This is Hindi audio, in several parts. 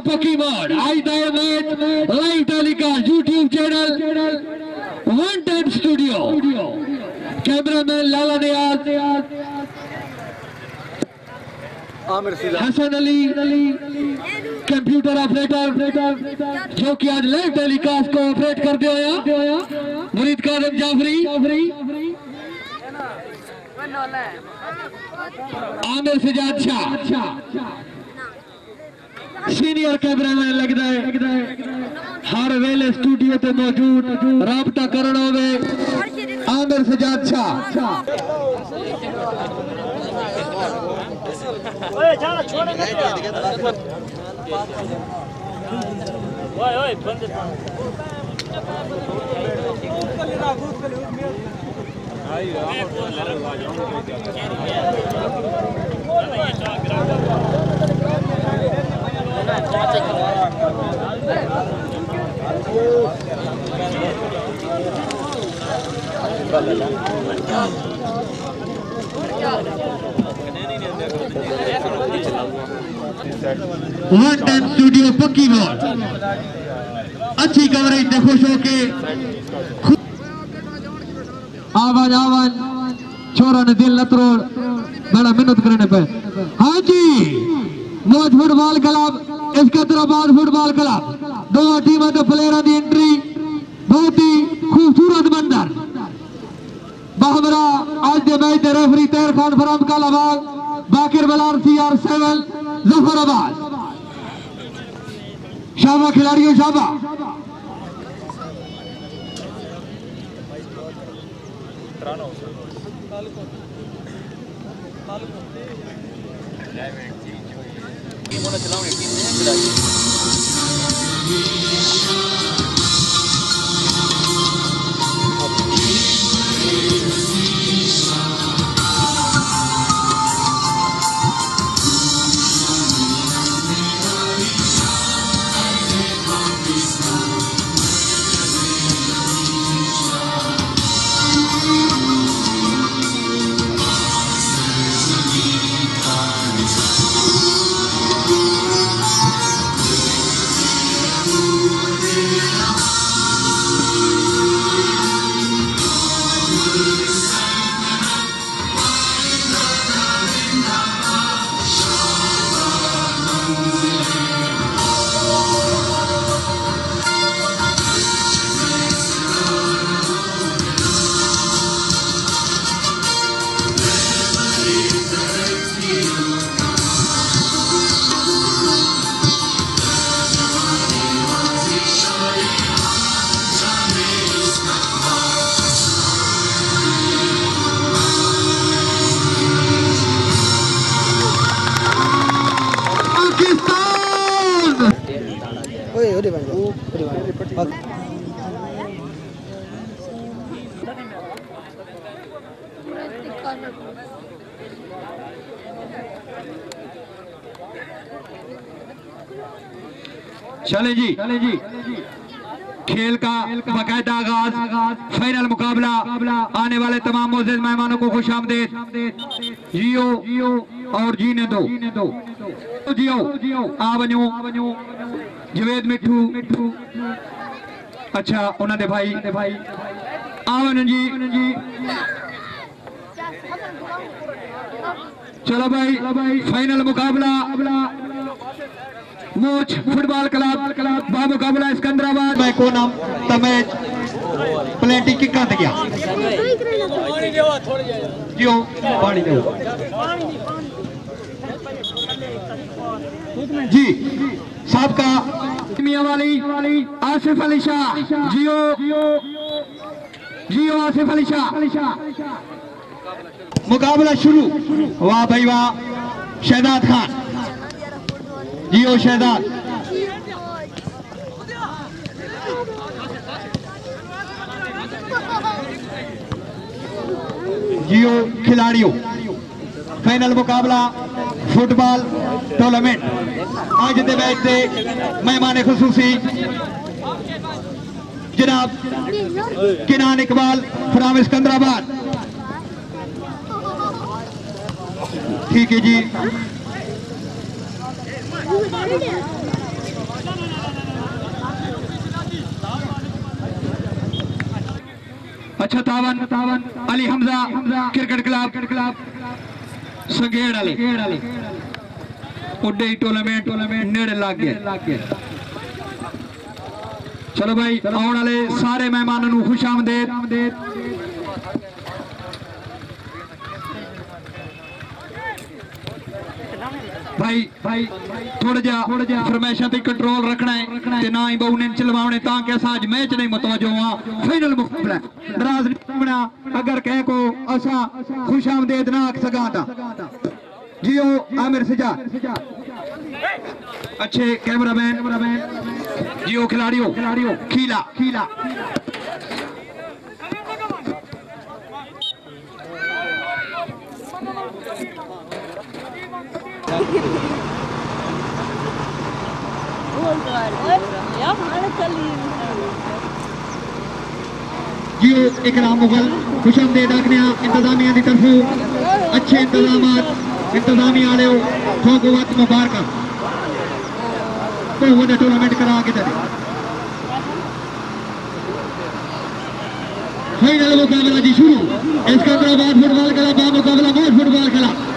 ये match live telecast YouTube channel wanted studio cameraman Lala Niaz Aamir सिला हसन अली कंप्यूटर ऑपरेटर जो कि आज लाइव टेलीकास्ट को ऑपरेट करते होया मुरीद कादम जाफरी आमिर सिजाद शाह। सीनियर कैमरामैन लगता है। हर वेले स्टूडियो ते मौजूद। राबता शाह ओए ओए बंद one time studio Pakki ball अच्छी कवरेज से खुश होके आवाज़ आवाज़। छोरा ने दिल लतरोड़। बड़ा मेहनत करने पे। हाँ जी। मौज फुटबॉल क्लब। इसकतराबाद फुटबॉल क्लब। दो टीमों के प्लेयरों की एंट्री बहुत ही खूबसूरत मंजर बाहमरा, आज के मैच के रेफरी तैर खान फराम कालाबाग बाकिर बलार सी आर सेवन जफराबाद। शाबा खिलाड़ियों, शाबा। पाकिस्तान चले जी। खेल का बाकायदा आगाज़ फाइनल मुकाबला, आने वाले तमाम मोजिद मेहमानों को खुश आमदेद। जियो और जीने दो। जियो जियो आ जवेद मिठू अच्छा उन्होंने भाई भाई। आ वञो जी। जी चलो भाई फाइनल मुकाबला। मोच फुटबॉल क्लब क्लब बा मुकाबला सिकंदराबाद मैं को नाम तमे प्लेटी किक्का ते गया क्यों? पानी दो। जी साहब का मियाँ वाली आसिफ अली शाह। जियो जियो आसिफ अली शाह। मुकाबला शुरू। वाह भाई वाह शहदाद खान। जियो शहदाद जियो खिलाड़ियों फाइनल मुकाबला फुटबॉल टूर्नामेंट आज के मैच से मेहमान खसूसी। जनाब किनान इकबाल फ्राम सिकंदराबाद। ठीक है जी। अच्छा तावन तावन, Ali Hamza Hamza cricket club club संगेड़ Ali. उड्डे टूर्नामेंट टूर्नामेंट नेड़े लाग गए। चलो भाई आने वाले सारे मेहमानों खुश आमदेद। ਭਾਈ ਭਾਈ ਥੋੜਾ ਜਿਹਾ ਥੋੜਾ ਜਿਹਾ ਫਰਮੈਸ਼ਾਂ ਤੇ ਕੰਟਰੋਲ ਰੱਖਣਾ ਹੈ ਤੇ ਨਾ ਹੀ ਬਹੁ ਨੇ ਚਲਵਾਉਣੇ ਤਾਂ ਕਿ ਅਸਾਂ ਅੱਜ ਮੈਚ ਨਹੀਂ ਮਤਵਜੋ ਆ ਫਾਈਨਲ ਮੁਕਾਬਲਾ ਹੈ। ਦਰਾਜ਼ ਨਹੀਂ ਬਣਾ ਅਗਰ ਕਹਿ ਕੋ ਅਸਾਂ ਖੁਸ਼ ਆਮਦੇਦ ਨਾ ਆਖ ਸਕਾਂ ਤਾਂ जियो आमिर सजा अच्छे कैमरामैन कैमरामैन जियो खिलाड़ियों खिलाड़ियों खीला खीला जियो इकराम मुगल खुश आमदेद आखने इंतजामिया की तरफों अच्छे इंतज़ाम इंतजामिया थोक वक्त मुबारक बहुत बड़ा टूर्नामेंट करा के दे फाइनल मुकाबला जी शुरू इसके बाद फुटबॉल खेला बा मुकाबला बहुत फुटबॉल खेला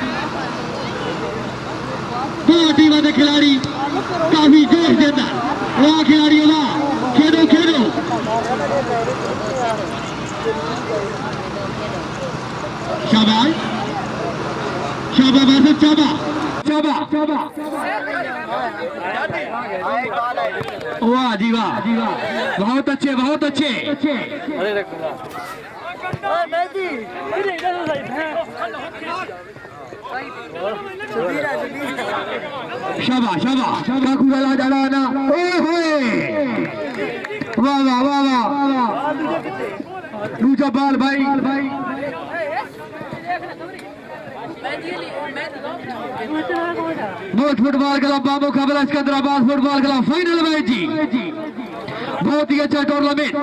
दो टीमों के खिलाड़ी काफ़ी जोश देता वाह खिलाड़ियों वाह। खेलो खेलो। शाबाश। शाबा बासित चाबा चाबा चाबा वाह जी वाह। जी वाह बहुत अच्छे। बहुत अच्छे Oh, Saya. शाबा शाबा काकू जाना ना। वाह वाह वाह वाह दूजा बाल भाई। बहुत फुटबॉल क्लब, बाबू मुकाबला सिकंदराबाद फुटबॉल क्लब फाइनल में जी। बहुत ही अच्छा टूर्नामेंट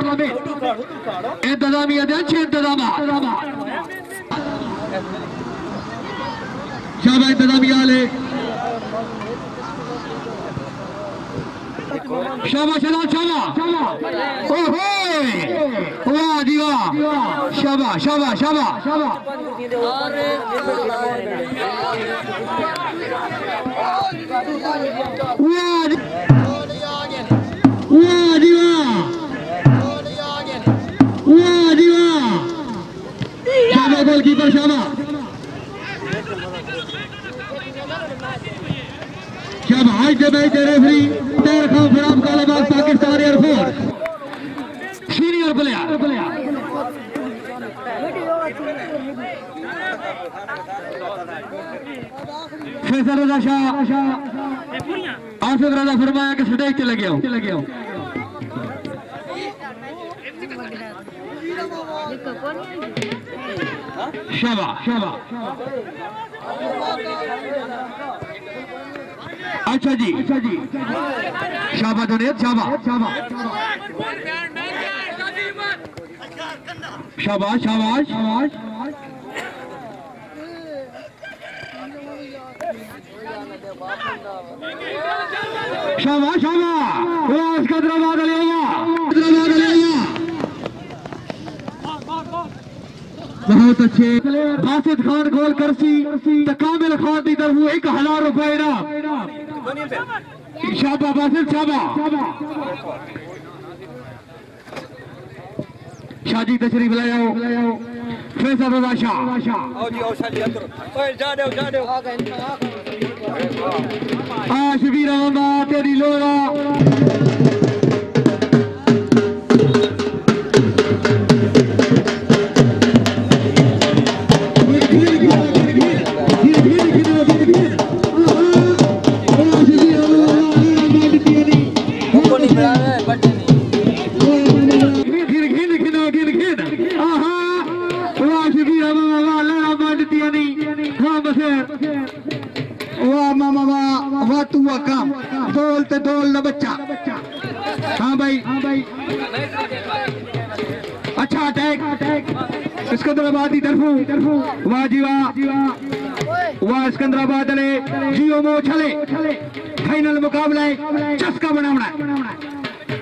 इंतजामिया अच्छे इंतज़ाम। शाबा इंतजामिया वाले शाबा चला शाबा ओहो वाह जी वाह शाबा शाबा शाबा शाबा वाह जी वाह जी वाह वाह जी वाह शाबा गोलकीपर शाबा शाबा मैच के referee Tahir Khan from Kalabagh Pakistan air force senior player Faisal Raza Shah. Asif Raza फरमाया कि स्टेज ते लगे आओ लगे आओ शाबा शाबा अच्छा जी। अच्छा जी। शाबा दुनिया शाबा शाबा शाबाश। शाबाश शाबाश। शाबाश शाबाश। उलास कदराबाद बहुत अच्छे। राशिद खान गोल करसी तकामिल खान की तरफ एक हजार रुपए ना। शाबा बासिर शाबा। शाजी तशरीफ ले आओ। ले फैसल रजा शाह आओ जी तेरी लोरा वाह काम। ते दोल न बच्चा। हाँ भाई। हाँ भाई अटैक सिकंदराबाद की तरफों। वाह जी वाह। वाह, सिकंदराबाद ने जियो मो फाइनल मुकाबला है चस्का बनावना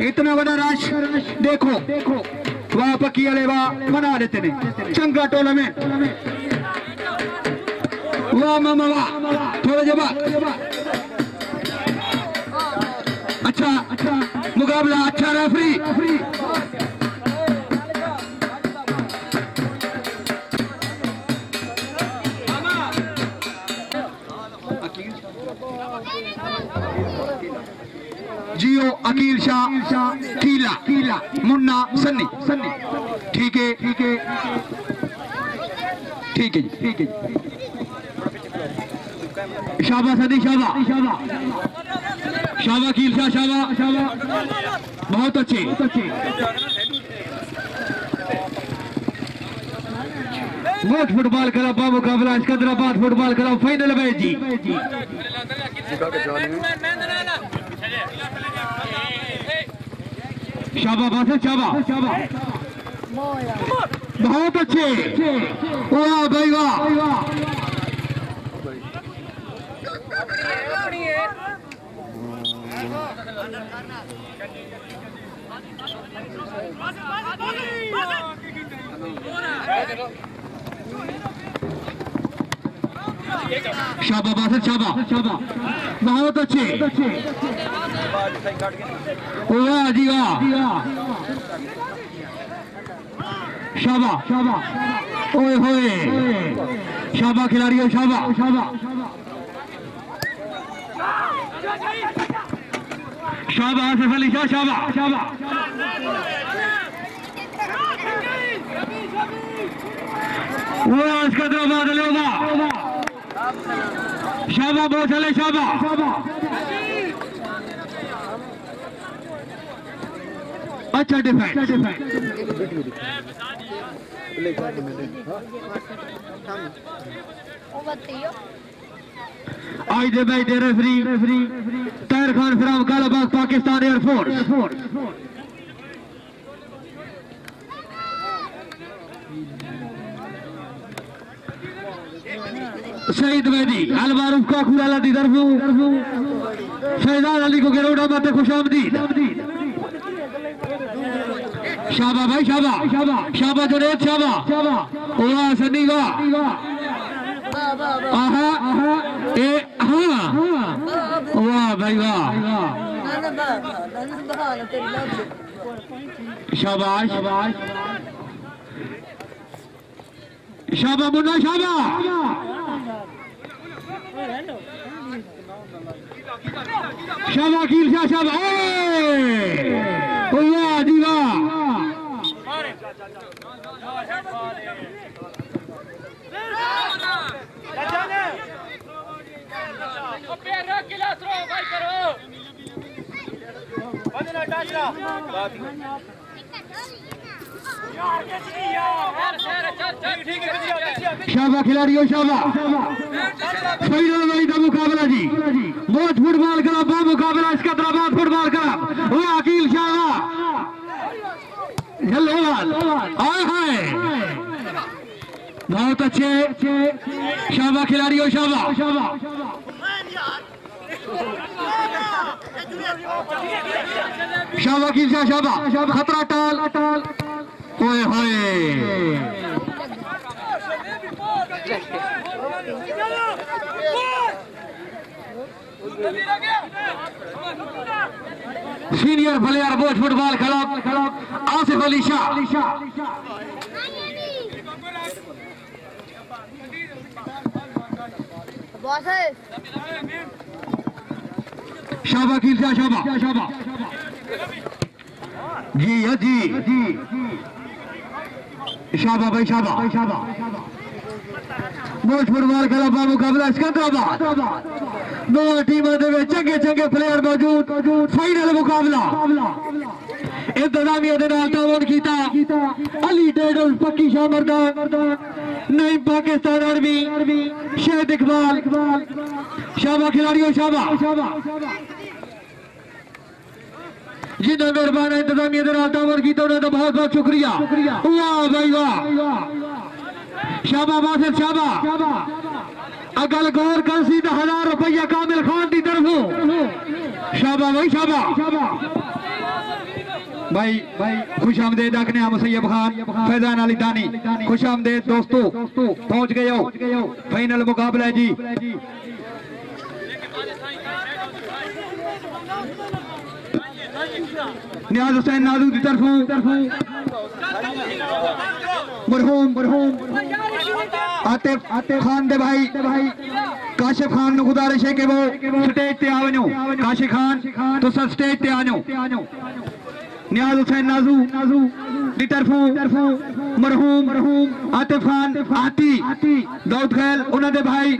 इतना बड़ा रश देखो। देखो वाह, पक्की वाले वाह। बना देते ने। चंगा टोला वाह, मामा वाह। थोड़ा जबा अच्छा अच्छा। मुकाबला अच्छा रेफरी जियो अकील शाह, कीला कीला। मुन्ना, सन्नी। सन्नी ठीक है ठीक है। ठीक है ठीक है जी। शाबा सदी शाबा कील शाह शाबा शाबा बहुत अच्छे। बहुत अच्छे बहुत फुटबॉल क्लब का मुकाबला सिकंदराबाद फुटबॉल क्लब, फाइनल में जी। शाबा बादल शाबा शाबा बहुत अच्छे। वाह, भाई वाह। शाबा, बादल शाबा। शाबा बहुत अच्छे। वाह जी वाह शाबा शाबा। ओए होए। शाबा खिलाड़ियों शाबा शाबा। शाबा आसिफ अली शाह शाबा शाबा वो सिकंदराबाद लोगा शाबा बहुत चले शाबा शाबा अच्छा डिफेंस शदान ते ख़ुशाम शाबा भाई आहा आहा ए हाँ वाह भाई वाह शाबाश शाबाश शाबा मुन्ना शाबा शाबा कील शाह शाबा ए वाह जी वाह शाबा खिलाड़ियों शाबा फाइनल वाली का मुकाबला जी। बहुत फुटबॉल क्लब, वो मुकाबला सिकंदराबाद फुटबॉल क्लब। वो अकील शाबा हेलो, हाय हाय। बहुत अच्छे शाबा खिलाड़ियों शाबा शाबा। शाबा की शाबा। खतरा टाल। टाल होए। होए सीनियर प्लेयर बोझ फुटबॉल क्लब आसिफ अली शाह शोभा खिलसा जी जी। जी भाई शाबा शोभा। मोट फुटबॉल क्लब का मुकाबला सिकंदराबाद। दोनों टीमों के चंगे चंगे प्लेयर मौजूद। फाइनल मुकाबला। इंतजामिया जिन्हें मेहरबान इंतजामिया उन्होंने तो बहुत बहुत शुक्रिया। वाह शाबा वासिफ शाबा। अगल गौर कर सी तो हज़ार रुपया कामिल खान की तरफ़। शाबा भाई, शाबा। भाई खुश आमदेद आखने हम सैयब खान, फैजान अली दानी। खुश आमदेद दोस्तों, पहुँच गए हो। फाइनल मुकाबला जी। नियाज हुसैन नाजू की तरफों। मरहूम मरहूम। आतिफ आतिफ खान दे भाई। भाई काशिफ खान गुजारिश है कि वो स्टेज ते आ वञो। काशिफ खान तो सब स्टेज ते आ जाओ। नियाज हुसैन नाजू नाजू तरफों, मरहूम मरहूम आतिफ आती, दाऊद खैल, उन्हां दे भाई,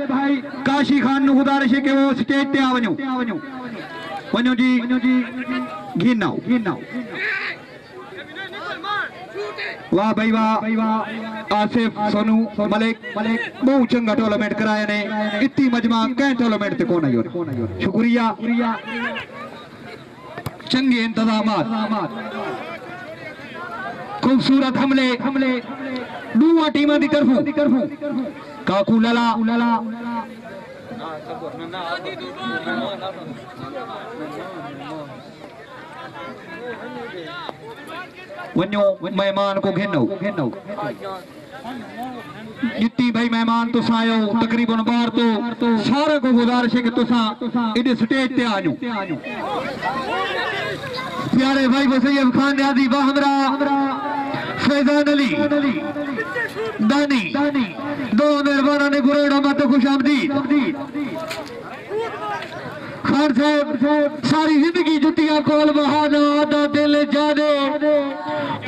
काशी खान नु गुजारिश है कि वो स्टेज ते आ वञो। वञो जी घिनाओ घिनाओ वाह भाई वाह, आसिफ, सोनू, मलिक मलिक बहुत चंगा टूर्नामेंट कराया ने। इतनी मजमा कह टूर्नामेंट ते कौन आई शुक्रिया। चंगे इंतज़ाम खूबसूरत हमले। हमले दूआ टीम की तरफों। काकू लला। लला मेहमान को घेनो घेनो। जितनी भाई मेहमान तुस आयो, तकरीबन बार तो सारे को गुजारिश है कि तुसा इधर स्टेज ते आजो। प्यारे भाई वसीम खान, नियाजी हमरा फैजान अली, दानी, दो मेहरबाना ने गुरेड़ा मत खुश आमदीद। खान साहब सारी ज़िंदगी जुतियाँ कोल बहाना आदा दिल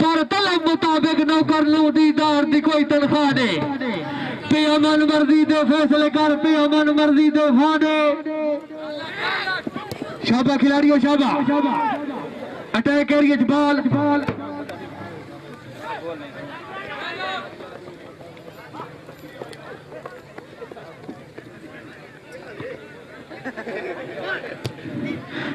पर तलब मुताबिक नौकर नु दीदार दी कोई तनख्वाह दे पे अमन मर्ज़ी दे फैसले कर पे अमन मर्ज़ी दे फादे शाबा खिलाड़ियों शाबा अटैक एरिया च बॉल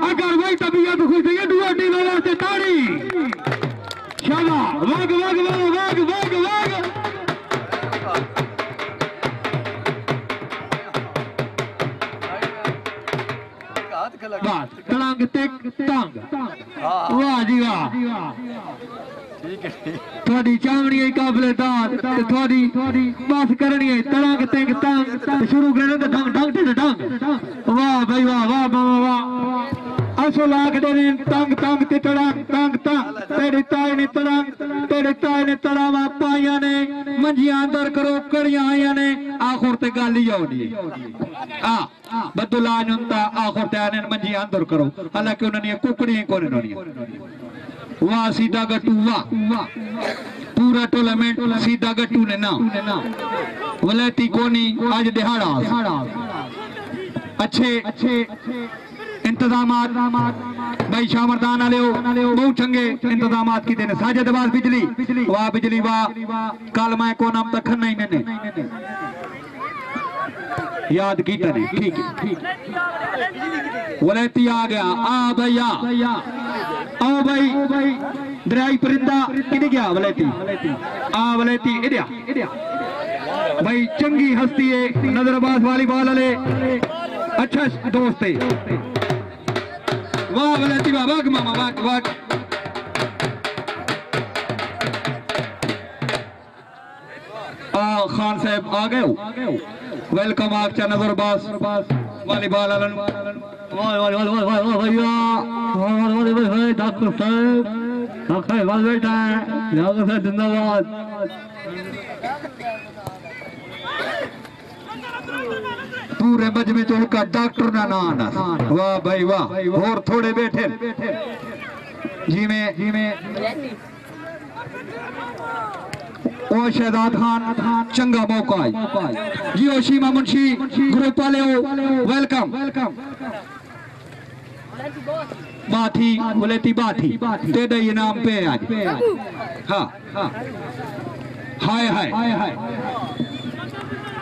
अगर वही तबीयत खुश है दुआ टीम वास्ते ताड़ी। शाबाश वाग वाग वाग वाग वाग वाग। हाथ तड़ंग तिक तंग। वाह जी वाह। है ਤੁਹਾਡੀ ਚਾਵਣੀ ਹੈ ਕਾਬਲੇ ਦਾਦ ਤੇ ਤੁਹਾਡੀ ਤੁਹਾਡੀ ਬਸ ਕਰਨੀ ਹੈ ਤੜੰਗ ਤਿੰਗ ਤੰਗ ਤੇ ਸ਼ੁਰੂ ਕਰਨਾ ਤੇ ਡੰਗ ਡੰਗ ਤੇ ਡੰਗ ਵਾਹ ਬਈ ਵਾਹ ਵਾਹ ਵਾਹ ਵਾਹ ਅਸੋ ਲਾਖਦੇ ਨੇ ਤੰਗ ਤੰਗ ਤੇ ਤੜੰਗ ਤੰਗ ਤੰਗ ਤੇਰੇ ਤਾਏ ਨੇ ਤੜੰਗ ਤੇਰੇ ਤਾਏ ਨੇ ਤੜਾਵਾ ਪਾਈਆਂ ਨੇ ਮੰਜੀਆਂ ਅੰਦਰ ਕਰੋ ਕੜੀਆਂ ਆਈਆਂ ਨੇ ਆਖਰ ਤੇ ਗੱਲ ਹੀ ਆਉਣੀ ਆ ਬਦੁਲਾ ਨੰਤਾ ਆਖਰ ਤੇ ਆਨੇ ਮੰਜੀਆਂ ਅੰਦਰ ਕਰੋ ਹਾਲਾਂਕਿ ਉਹਨਾਂ ਦੀਆਂ ਕੁਕੜੀਆਂ ਕੋਨੇ ਨੋਣੀਆਂ वाह सीधा गट्टू वाह पूरा टूर्नामेंट सीधा गट्टू ने। ना वलैती कोनी, आज दिहाड़ा अच्छे अच्छे। इंतज़ाम भाई शामरदान वाले बहुत चंगे इंतज़ाम किए ने। साजे दबाज बिजली। वाह बिजली वाह। कल मैं को नाम तक खन्ना ही मैंने। याद किया ने ठीक है वलैती आ गया। आ भैया आओ भाई डराई परिंदा किने गया वलैती? आ वलैती इडिया भाई, चंगी हस्ती है नजरबाज वाली बाल वाले। अच्छा दोस्त है। वाह वलैती वाह वाह मामा वाह वाह। खान साहब आ गए हो? वेलकम आप चा भैया। वाह वाह वाह डॉक्टर साहब। डॉक्टर बेटा डॉक्टर साहब जिंदाबाद। पूरे मजमे चो का डॉक्टर ना नाम वाह भाई वाह। और थोड़े बैठे। जिमें जिमें चंगा मौका जियो शीमा मुंशी, ग्रुप वाले हो वेलकम वेलकम बाथी, बोलेती बाथी तेरे ये नाम पे आज। हाँ हाँ। हाय हाय हाय हाय।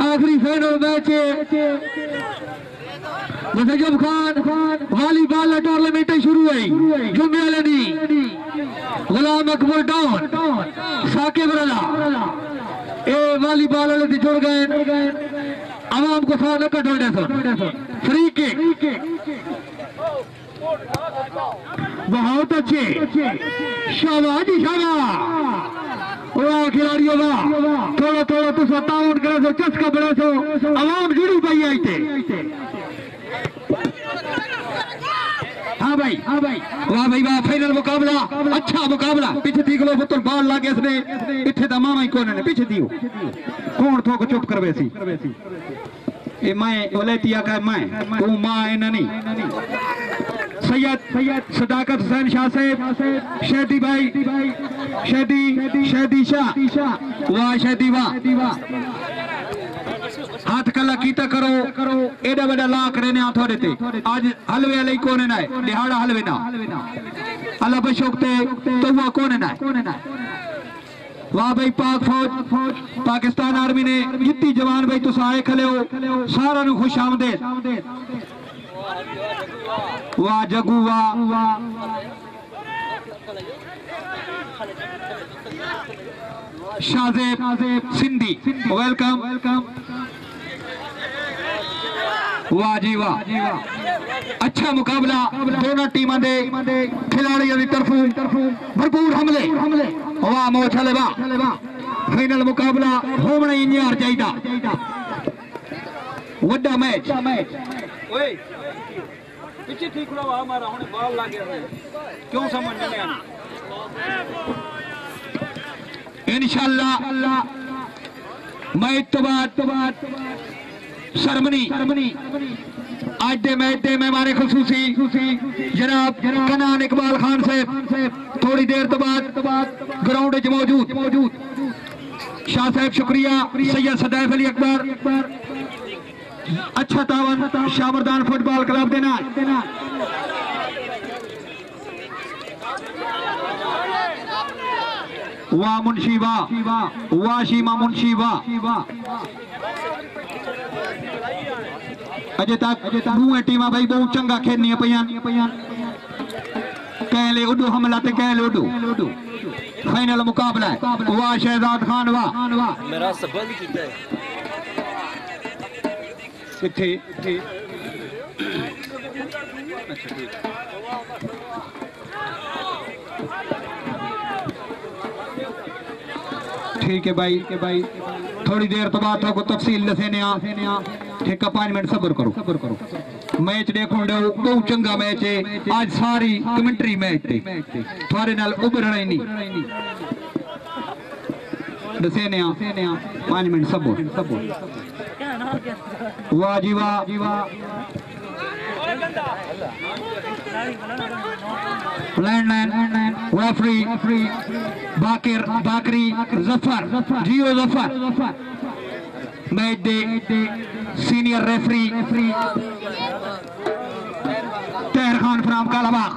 आखिरी फाइनल मैच मुसजब खान वॉलीबॉल टूर्नामेंट शुरू हुई। वाले दी। गुलाम अकबर डाउन साकिब रजा। ए वॉलीबॉल वाले दी जुड़ गए। आवाम को साथ न कटो फ्री किक बहुत अच्छे। शाबाश जी, शाबाश। खिलाड़ियों वाह थोड़ा थोड़ा तो सत्तावन करे सो, चस्का बड़े सो। आवाम जुड़ी पाई आई थे हाँ भाई हाँ भाई। वाह भाई, वाह अच्छा मुकाबला। पीछे थी गलो पुत्र, बाल लागे इसने। इथे दा मामा ही कौन है पीछे दियो। कौन थोक चुप करवे सी? ए मैं वलेतिया का मैं। तू माँ है ना नहीं। सैयद सैयद सदाकत हुसैन शाह साहब, शहदी भाई, शहदी शहदी शाह, वाह शहदी, वाह। हाथ कला कीता करो, एडा वडा ला करे ने थोड़े ते। आज हलवे वाले कोने ना है? दिहाड़ा हलवे ना। अल्लाह बशोक ते तो वो कोने ना है? वाह भाई, पाक फौज, पाकिस्तान आर्मी ने जितनी जवान भाई तुस आए खले हो, सारा खुश आमदेद। वाह जगू वाह शाहजेब सिंधी। वेलकम वेलकम वाह जी वाह अच्छा मुकाबला दोनों टीमां दे खिलाड़ियों की तरफों भरपूर हमले। वाह मो चले वाह फाइनल मुकाबला होना ही नहीं हार चाहिए वड्डा मैच ठीक रहो हमारा हुने बाल लागे हुए। क्यों समझ नहीं आना इंशाल्लाह मैच तो बाद तो बाद सरमनी आज दे मैच दे मेहमान खसूसी। जनाब कनान इकबाल खान साहब, थोड़ी देर तो बाद ग्राउंड मौजूद। शाह साहब शुक्रिया, सैयद सदैफ अली अकबर। अच्छा तावन शामरदान फुटबॉल क्लब देना वाह मुंशी वाह वाह शीमा मुंशी वाह। अजे तक दूए टीमां भाई बहुत चंगा खेलनियाँ पईयां पईयां कह ले उडू हमला ते कह ले उडू फाइनल मुकाबला वाह शहजाद खान वाह। मेरा संबंध है। किथे किथे ठीक है भाई के भाई। थोड़ी देर तो बात को तफसील दसेने आ। ठीक है पाँच मिनट सब्र करो। सब्र करो मैच देखो बहुत चंगा मैच है। आज सारी कमेंट्री मैच थे। थोड़े नाल उभरना नहीं। दसेने आ। पाँच मिनट सब्र सब्र। वाह जी वाह जी वाह रेफरी बाकिर बाकरी ज़फ़र जियो Zafar match they senior referee Tahir Khan from Kalabagh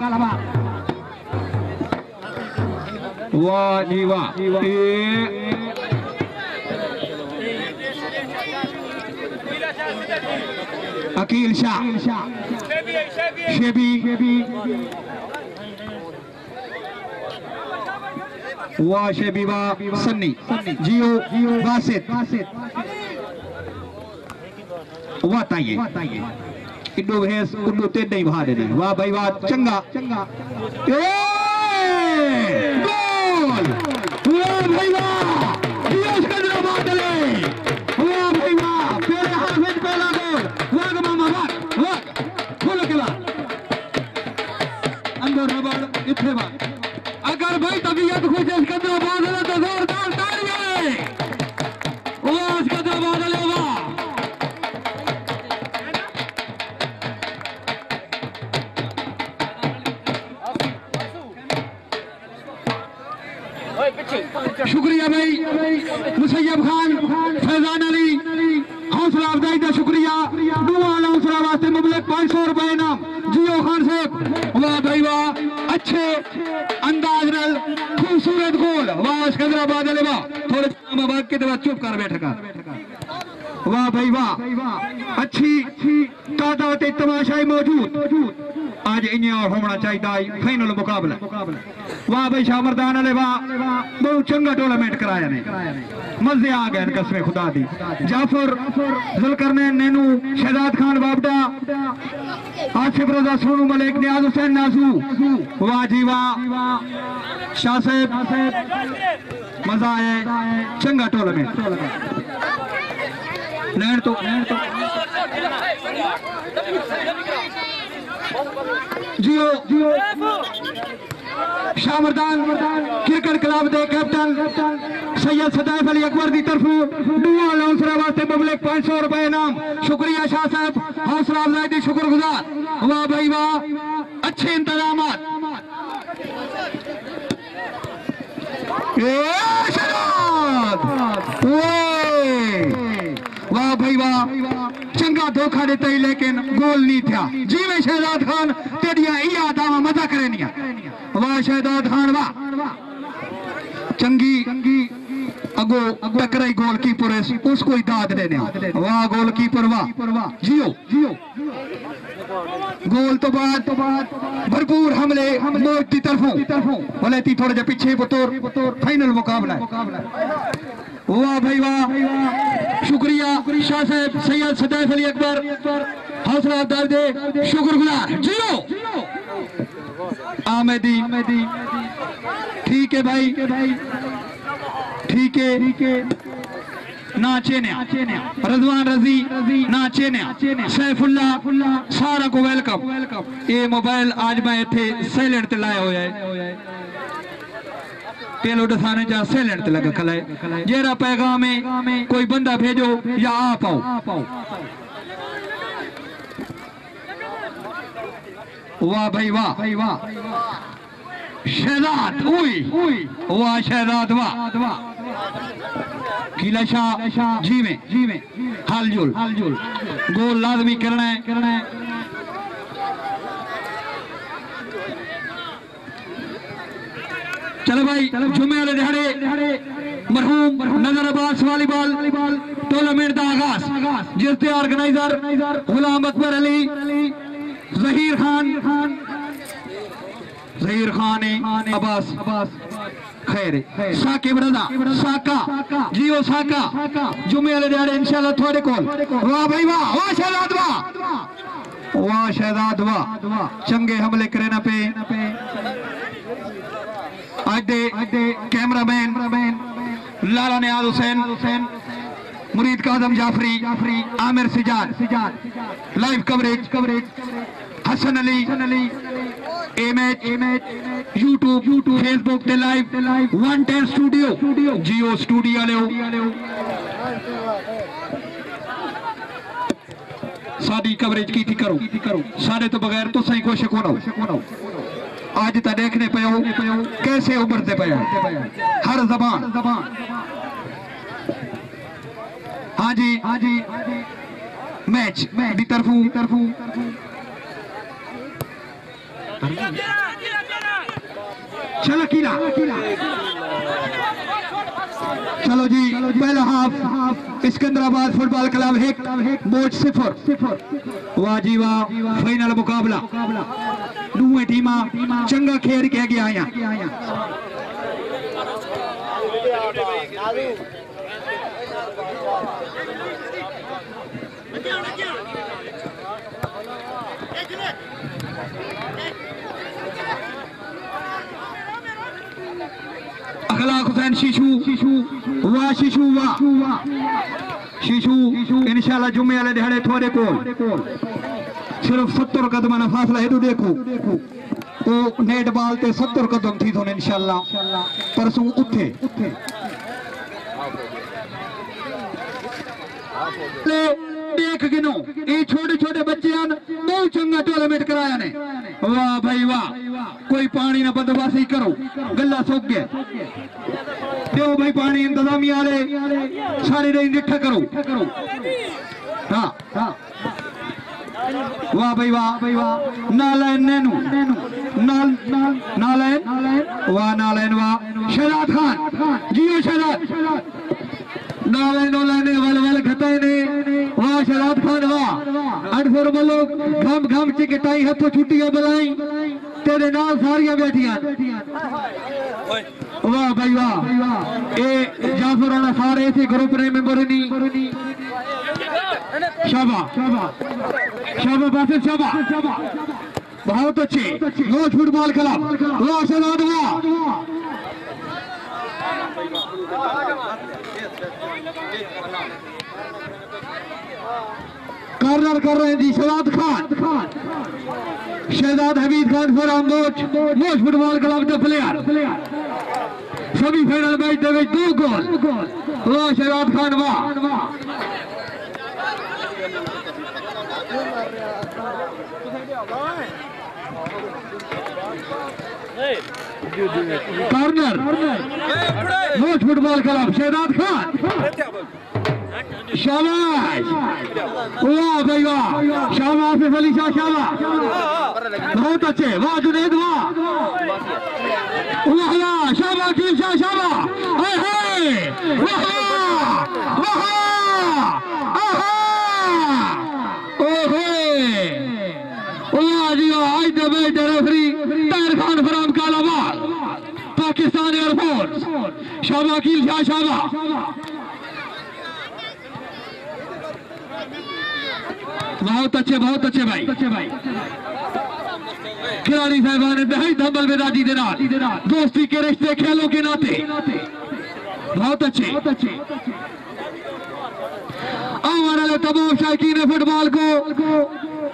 वाह जी वाह ये अकील शाह। शेबी। वाह शेबी वाह। सन्नी। जियो बासित वाह ताइए किड्डू भेस कुड्डू तेड ही भा देने। वाह, भाई, वाह, चंगा। चंगा गोल! वाह, भाई, वाह। अंदर रबड़ इथे बाद अगर भाई तबीयत खुश है सिकंदरा बादले तो जोरदार तालियाँ। फाइनल मुकाबला। वाह भाई शाह मरदान वाह। बहुत चंगा टूर्नामेंट कराया ने। मज़े आ गए कसमें खुदा दी। जाफ़र, जुलकरनैन, नैनू, शहजाद खान, बाबडा, आसिफ रजा, सोनू मलिक, नियाज हुसैन नासू वाह जी वाह। शाह साहब, मज़ा आया। चंगा टूर्नामेंट लैंड तो लैंड तो जियो जियो। शाह मरदान क्रिकेट क्लब के कैप्टन सैयद सदैफ अली अकबर की तरफों वास्ते पब्लिक पाँच सौ रुपए इनाम। शुक्रिया शाह साहब, हौसला अफजाई दी शुक्रगुजार। वाह भाई वाह, अच्छे इंतज़ाम वाह भाई वाह। चंगा धोखा देता लेकिन गोल नहीं था। जी में शहजाद खान तेरिया इया दावा मज़ा नहीं वाह शहजाद खान, वाह। चंगी, अगो, टकराई गोल गोलकीपर उसको ही दाद देने वाह गोलकीपर, वाह। जियो जियो। गोल तो बाद तो बाद भरपूर हमले मोज की तरफों। बोले थी थोड़े जे पीछे बतौर फाइनल मुकाबला है। वाह भाई वाह। शुक्रिया, शाह साहब, सैयद सदैफ अली अकबर। हौसला अफजाई दे, शुक्रगुजार। जियो आमेदी। ठीक है भाई। ठीक है। ठीक है रजवान रज़ी, ना चेन्या। सैफुल्ला, सारा को वेलकम ये मोबाइल आज मैं इथे साइलेंट लाया होया है। पेलो दसाने जा साइलेंट ते लगा खलाए। जेरा पैगाम कोई बंदा भेजो या आप आओ। वाह भाई वाह। भाई वाह शहजाद, उई। वाह शहजाद, वाह। किला शाह जी में। जी में हाल जुल गोल लाजमी करना है करना है। चलो भाई जुम्मे वाले दिहाड़े। मरहूम, नज़र अब्बास वालीबॉल, टूर्नामेंट का आगाज़। जिसके ऑर्गेनाइजर, गुलाम अकबर अली, जहीर खान। जहीर खान अब्बास अब्बास। खैर चंगे हमले करे ना पे। Cameraman Lala Niaz Hussain Hussain Murid Kazim Jafri, Amir Sajjad, live coverage coverage Hasan Ali, MH, YouTube YouTube Facebook ते लाइव, वन टेन स्टूडियो, जियो स्टूडियो ले साडी कवरेज की थी करो। की सारे तो बगैर तो सही कोशिश कोना आज तो देखने पे कैसे उभरते पे हर जबान। हाँ जी हाँ जी। Match match तरफू तरफू। चलो कीला। चलो जी, पहला हाफ़ सिकंदराबाद फुटबॉल क्लब एक बोर्ड सिफर वाह जी वाह फाइनल मुकाबला। दूए टीम चंगा खेल के गया आया। अगला हुसैन शीशू वाह शीशू वाह शीशू इंशाल्लाह जुमे वाले दिहाड़े थोड़े को सिर्फ़ सत्तर कदम ना फासला हेडू देखो। ओ नेट बाल ते सत्तर कदम थी तो इंशाल्लाह परसों उठे। ले। ਦੇਖ ਗਿਨੋ ਇਹ ਛੋਟੇ ਛੋਟੇ ਬੱਚੇ ਹਨ ਬਹੁਤ ਚੰਗਾ ਟੂਰਨਾਮੈਂਟ ਕਰਾਇਆ ਨੇ ਵਾਹ ਭਾਈ ਵਾਹ ਕੋਈ ਪਾਣੀ ਨਾ ਬੰਦੋਬਸਤ ਕਰੋ ਗੱਲਾਂ ਸੁੱਕ ਗਏ ਤੇ ਉਹ ਭਾਈ ਪਾਣੀ ਇੰਤਜ਼ਾਮੀ ਵਾਲੇ ਸਾਰੇ ਦੇ ਨਿੱਠਾ ਕਰੋ ਹਾਂ ਹਾਂ ਵਾਹ ਭਾਈ ਵਾਹ ਭਾਈ ਵਾਹ ਨਾਲੈਨ ਨੈਨੂ ਨਾਲ ਨਾਲ ਨਾਲੈਨ ਵਾਹ ਨਾਲੈਨ ਵਾਹ ਸ਼ਹਿਜ਼ਾਦ ਖਾਨ ਜੀਓ नाले नोलाने वल शराब वाह। बहुत अच्छे। रोज फुटबॉल क्लब। रोशन आदवा कॉर्नर कर रहे हैं जी, शहजाद खान। शहजाद हमीद खान फॉर अम्बोच रोज फुटबॉल क्लब के प्लेयर सभी फाइनल मैच दे दो गोल वाह शहजाद खान वाह। कॉर्नर। रोज फुटबॉल क्लब, शहजाद खान। शाबाश। वाह शाबाश अली शाह, शाबाश। बहुत अच्छे। वाह, जुनेद, वाह। वाह शाबाश शाह, शाबाश। वाह वाह। ओहो। आज दबे referee Tahir Khan from Kalabad, Pakistan air force, शाबा अकील शाह शाबा। बहुत अच्छे बहुत अच्छे भाई। अच्छे भाई खिलाड़ी साहबान इंतहाई धम्बल बेदाजी दे नाल। दोस्ती के रिश्ते, खेलों के नाते। बहुत अच्छे। बहुत अच्छे आने वाले तमाम शायकीन फुटबॉल को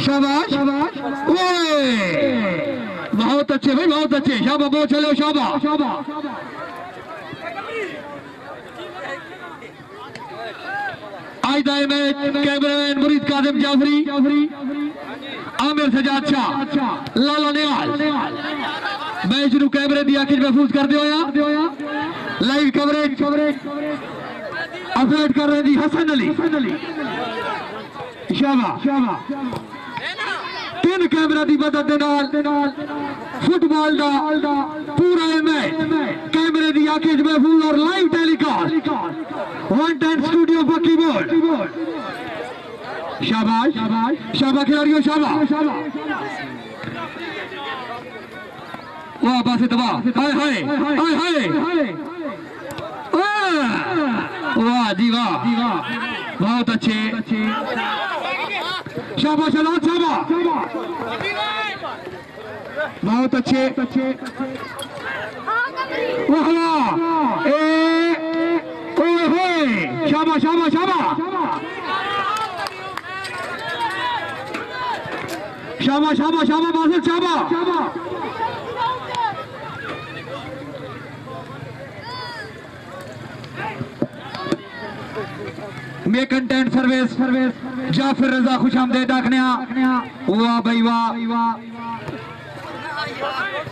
शाबाश। बहुत अच्छे भाई, बहुत अच्छे। शाबा, बहुत चलो, शाबा। शाबा आज दाए में कैमरामैन मुरीद काजिम जाफरी, आमिर सजाद शाह, लाला नेवाल मैच नु कैमरे की आखिर महफूज कर दियो लाइव कवरेज कवरेज अपलोड कर रहे हसन अली। शाबा शाबा। ਸ਼ਾਬਾ ਸ਼ਾਬਾ ਤਿੰਨ ਕੈਮਰਾ ਦੀ ਮਦਦ ਦੇ ਨਾਲ ਫੁੱਟਬਾਲ ਦਾ ਪੂਰਾ ਇਹ ਮੈਚ ਕੈਮਰੇ ਦੀ ਅੱਖਾਂ 'ਚ ਮਹਿਫੂਜ਼ ਔਰ ਲਾਈਵ ਟੈਲੀਕਾਸਟ 110 स्टूडियो पक्की बोर्ड शाबाश शाबाश खिलाड़ियों शाबाश वाह बस वाह हाय हाय हाय हाय वाह जी वाह बहुत अच्छे शाबाश अलाद शाबाश बहुत अच्छे वाह वाह ए ओए शाबाश शाबाश शाबाश शाबाश शाबाश शाबाश बासित शाबाश मे content service service Jafir Raza खुश आमदेद आखने वाह भाई वाह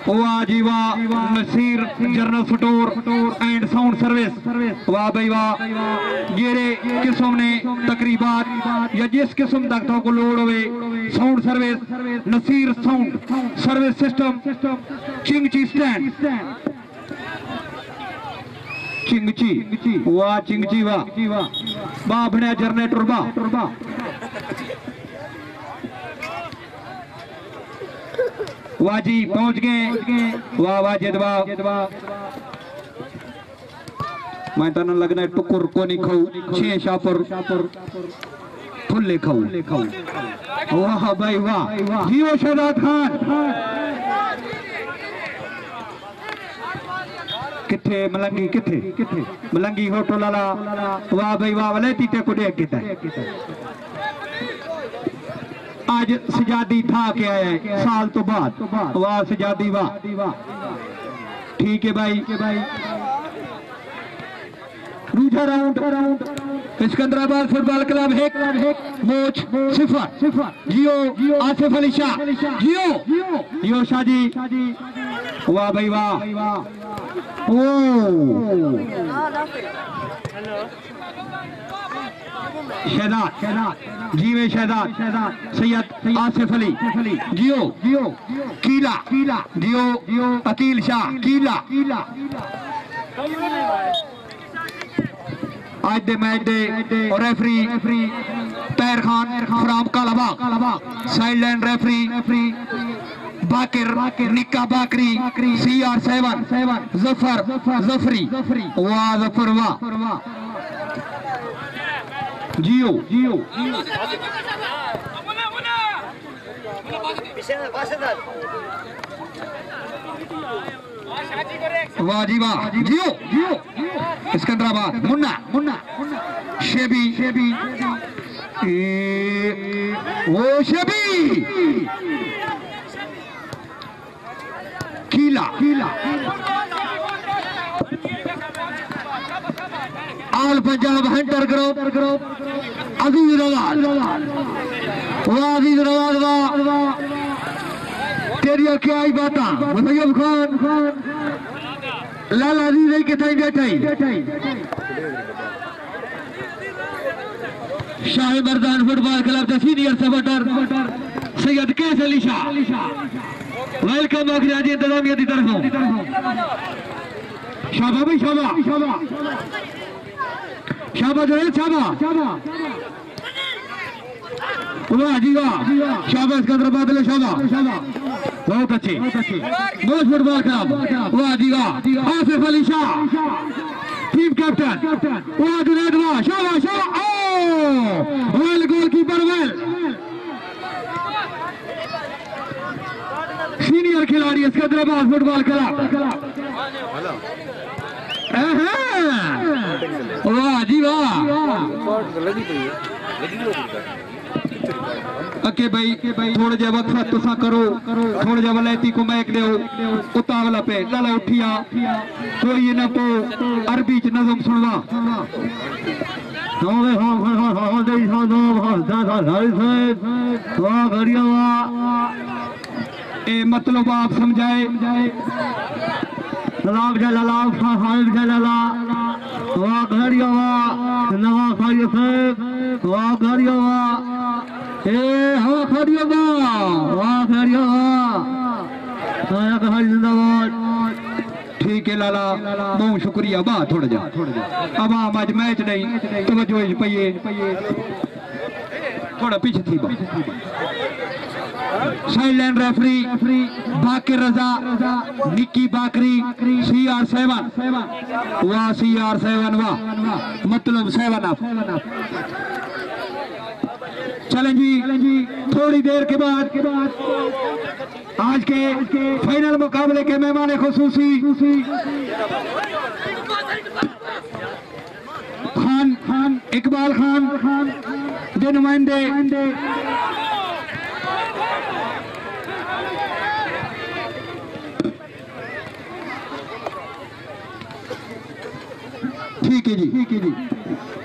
वाह जी स्टोर एंड साउंड सर्विस वाह भाई वाह जेरे किस्म ने तकरीबात या जिस किस्म तक तो लोड होवे sound service Naseer sound service system chingchi stand चिंगची वाह चिंगची वाह बने जनरेटर वाह जी पहुँच गए. वाह वाह जिदवा मैं तो लगना टुकुर को नहीं खाऊ? छे शापुर. फुल्ले खाऊ. वाह भाई वाह जियो शहजाद खान किथे? मलंगी किथे? किथे मलंगी होटल वाला वाह भाई, वाह वाले तीते को देख किता आज सजादी था के आया है, साल तो बाद। वाह, सजादी, वाह। ठीक है भाई। दूसरा round round Sikandarabad football club एक मोच, सिफर। जियो, आसिफ अली शाह। जियो। जियो शाह जी। वाह भाई वाह। ओ। शहदाद शहदाद जीवे शहदाद सैयद आसिफ अली। जियो। जियो कीला। कीला जियो। जियो अकील शाह। कीला। कीला आज दे match they. Referee. Tahir Khan from Kalabagh. Side line referee. Baqir Baqir निक्का Baqri C R seven seven Zafar, Jafri वाह ज़फ़र वाह जियो। जियो वाह जी वाह जियो। जियो सिकंदराबाद मुन्ना। मुन्ना शेबी। शेबी वो शेबी। कीला। कीला आल पंजाब हंटर करो अज़ीज़ रवाज वाह अज़ीज़ रवाज वाह तेरी क्या आई बाता। मुसैयब खान। लाला जी रही के ताई बैठाई शाही मर्दान फुटबॉल क्लब का senior supporter Syed Qais Ali Shah. Welcome अखराजी इंतजामिया की तरफ़ शाबा भाई शाबा शाबा शाबा जो है शाबा वाह जी वाह शाबा इसका बादल शाबा बहुत अच्छे बहुत फुटबॉल क्लब वाह जी वाह आसिफ अली शाह टीम कैप्टन वाह जुनेद वाह शाबा शाबा ओ वेल गोलकीपर वेल सीनियर खिलाड़ी सिकंदराबाद फुटबॉल क्लब वाह जी वाह अके भाई थोड़े जे वक्त तुसा करो थोड़े जे वलैती को मैक दो उतावला पे लाला उठिया कोई न को अरबी च नज़म सुनवा हो हो हो हो हो हो गरिया वाह ए मतलब आप समझाए। लाभ जलाला फ़ाइल जलाला वाह गरिया वाह। नवा खाइए से वाह गरिया वाह। ए, हवा खड़िया वाह। वाह खड़िया वाह। आया कहा जिंदाबाद। ठीक है, लाला। बहुत शुक्रिया। वाह, थोड़ा जा। अब हम आज मैच नहीं, तवज्जो पइए थोड़ा पीछे थी बा साइडलाइन रेफरी बाकिर रजा निक्की बाकरी सी आर सेवन वाह सी आर सेवन वाह मतलब सेवन अप चलें जी थोड़ी देर के बाद के बाद आज के फाइनल मुकाबले के मेहमान खसूसी। खान खान, इकबाल खान खान के नुमाइंदे। ठीक है जी ठीक है जी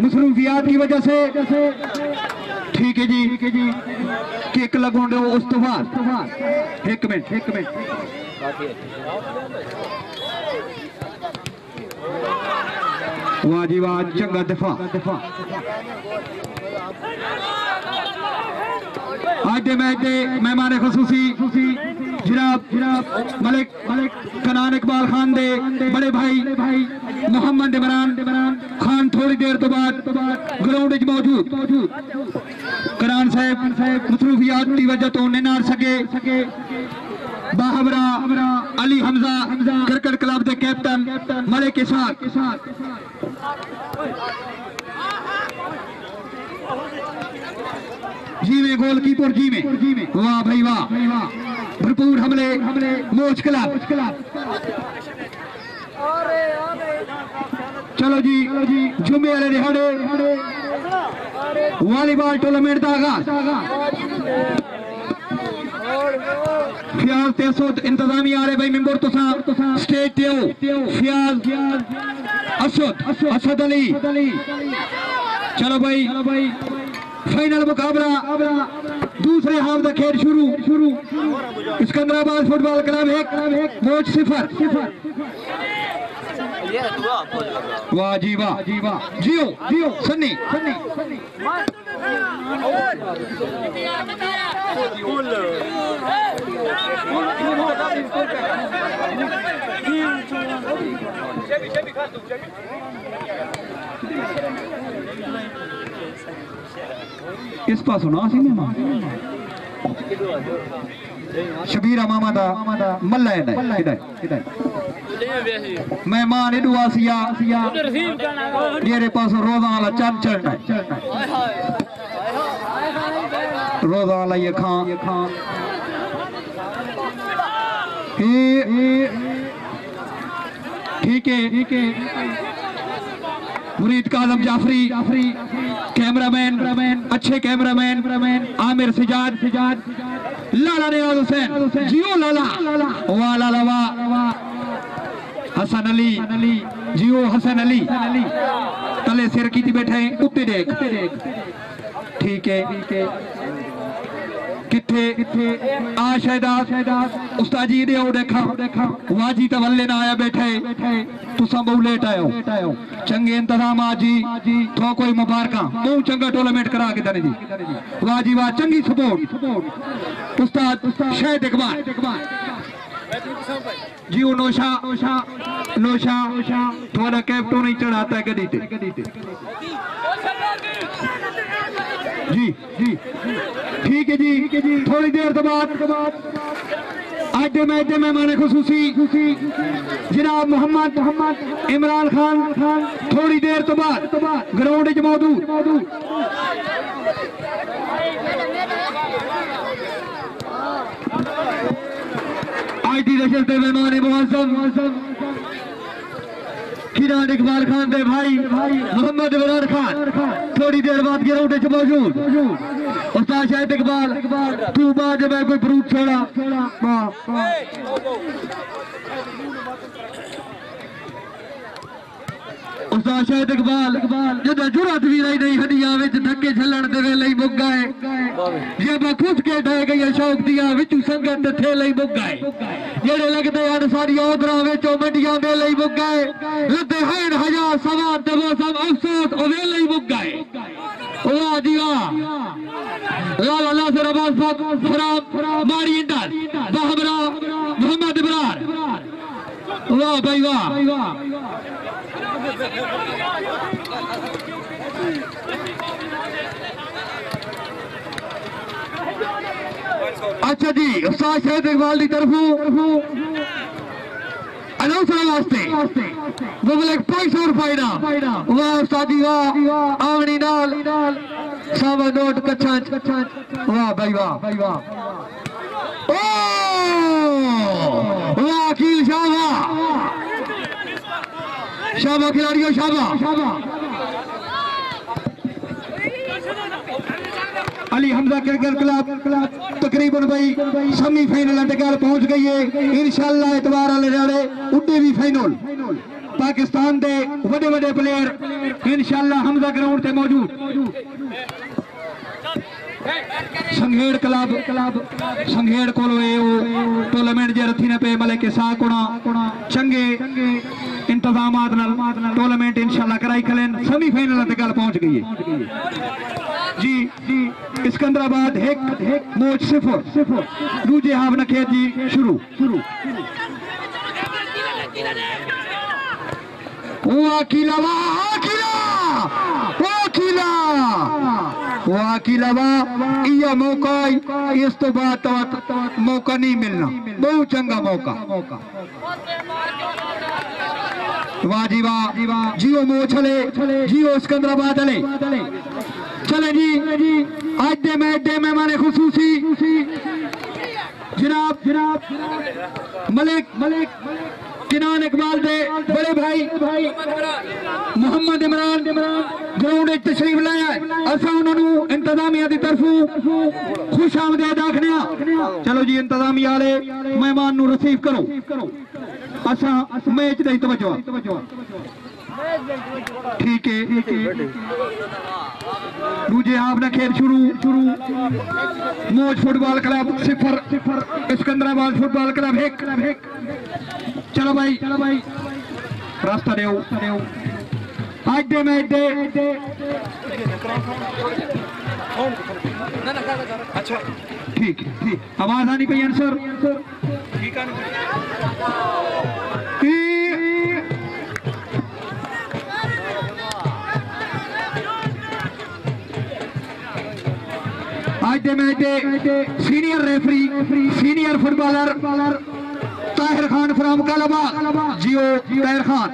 मसरूफियात की वजह से। ठीक है जी। ठीक है जी केक लगवाने उस तो बाद। एक मिनट एक मिनट। वाह जी वाह चंगा दिफा। दिफा आज दे मैच मेहमान खसूसी, जनाब जनाब मलिक मलिक, कनान इकबाल खान दे, बड़े भाई भाई। मोहम्मद इमरान इमरान खान थोड़ी देर तो बाद ग्राउंड च मौजूद। करान साहब मसरूफियात की वजह तो नहीं नार सके। बाहबरा अली हमजा, क्रिकेट क्लब के कैप्टन मलिक इसाक इसाक जी में गोलकीपर जी में वाह भाई वाह। भरपूर हमले हमले, मोच क्लब। चलो जी जुम्मे वाले दिहाड़े वालीबॉल टूर्नामेंट का आगाज़। फियाज तेसो इंतजामी आ रहे भाई मेंबर तो सा स्टेट देओ। फियाज, असद असद अली। चलो भाई। फाइनल मुकाबला। दूसरे हाफ़ का खेल शुरू। शुरू सिकंदराबाद फुटबॉल क्लब एक। मोच सिफर सिफर। वाह जी वाह जी वाह जियो जियो सन्नी सन्नी इस पास ना सी मेहमान शबीरा मामा दा मल्ला है इधर मेहमान इडू आसिया, मेरे पास रोजा वाला चंद चढ़ना रोजा वाला ये खां। ठीक है ठीक है। मुरीद कालम जाफरी, कैमरामैन, अच्छे कैमरामैन, आमिर सिजाद सिजाद लाला नियाज हुसैन, जियो लाला, वाह लाला वाह, हसन अली अली जियो हसन अली, तले सिर की बैठे उत्ते देख ठीक है ठीक है किथे? आ शहदाद, उस्ताद जी ने ओ देखा देखा वाजी तवल्ले आया बैठे। बैठे बहु लेट आयो। लेट इंतज़ाम जी। तो कोई मुबारका। तू चंगा टूर्नामेंट करा के दने जी। वाह वाह, चंगी सपोर्ट उस्ताद शायद इकबाल। जी नौशा नौशा। नौशा थोड़ा कैप तो नहीं चढ़ाता है ते ते। जी जी जी। ठीक है जी। थोड़ी देर के बाद के बाद आज दे मैच दे मेहमान खसूसी। जनाब मोहम्मद इमरान खान, थोड़ी देर तो बाद ग्राउंड च मौजूद। मौजूद आज दी दशत दे मेहमान मुआजम किरान इकबाल खान दे भाई, मोहम्मद इमरान खान। थोड़ी देर बाद ग्राउंड च मौजूद। उस्ताद शाहिद इकबाल, तू बाद मैं कोई फ्रूट छोड़ा? ਉਸਤਾਦ ਸ਼ਾਹਿਦ ਇਕਬਾਲ ਜਦੋਂ ਜੁਰਤ ਵੀ ਰਹੀ ਨਹੀਂ ਹੱਡੀਆਂ ਵਿੱਚ ਧੱਕੇ ਛੱਲਣ ਦੇ ਵੇਲੇ ਹੀ ਮੁੱਕ ਗਏ ਜੇ ਮੈਂ ਖੁਦ ਕੇ ਢਹਿ ਗਈਆਂ ਸ਼ੌਕ ਦੀਆਂ ਵਿੱਚੋਂ ਸੰਗਤ ਥੇ ਲਈ ਮੁੱਕ ਗਏ ਜਿਹੜੇ ਲੱਗਦੇ ਹਨ ਸਾਰੀਆਂ ਉਧਰਾਂ ਵਿੱਚੋਂ ਮੰਡੀਆਂ ਦੇ ਲਈ ਮੁੱਕ ਗਏ ਲੱਦੇ ਹਨ ਹਜ਼ਾਰ ਸਵਾ ਤੇ ਮੌਸਮ ਅਫਸੋਸ ਉਹ ਵੇਲੇ ਹੀ ਮੁੱਕ ਗਏ ਵਾਹ ਜੀ ਵਾਹ ਲਾਲਾ ਨਾਸਰ ਅਬਾਸ ਸਾਹਿਬ ਫਰਾਮ ਮਾਰੀ ਇੰਡਰ ਬਹਬਰਾ ਮੁਹੰਮਦ ਇਬਰਾਰ ਵਾਹ ਭਾਈ ਵਾਹ अच्छा सौ रुपए वाह जी वाह। भाई वाह। वाह शाह वाह शाबा खिलाड़ियों, शाबा। अली हमजा क्रिकेट क्लब तकरीबन भाई सेमीफाइनल अंडकाल पहुँच गई है। इनशाला इतवार वाले उड्डे भी फाइनल पाकिस्तान के वे वे प्लेयर इनशाला हमजा ग्राउंड से मौजूद। संघेड़ क्लब क्लब संघेड़ को टूर्नामेंट जे रथी न पे मले के सा कोणा। चंगे। इंतजामात नाल टूर्नामेंट इंशाल्लाह कराई खलेन सेमीफाइनल तक गल पहुँच गई है। जी जी सिकंदराबाद एक एक मोच सिफर सिफर दूजे हाफ़ नखेत जी, शुरू। शुरू ये मौका इस तो तवत मौका नहीं मिलना। बहुत चंगा मौका। वाह जियो मोछले, जियो सिकंदराबाद अले चले जी, आज दे मैच दे मेहमान खुसूसी। जनाब जनाब। मलिक मलिक। किनान इकबाल दे, बड़े भाई, मोहम्मद इमरान इमरान ग्राउंड तशरीफ़ लाया असा उन्होंने इंतजामिया की तरफों खुश आमदेद आखने चलो जी, इंतजामिया मेहमान नसीव करो। असा मैच दी तवजो ठीक है दूजे आप ने खेल शुरू। शुरू मोज फुटबॉल क्लब सिफर सिफर, इसकंदराबाद फुटबॉल क्लब एक चलो भाई। चलो भाई रास्ता देओ। आज दे मैच दे अच्छा। ठीक ठीक। आवाज़ आनी पई आंसर ठीक है आज दे match they senior referee senior footballer Tahir Khan from Kalabagh जियो, ताहिर खान।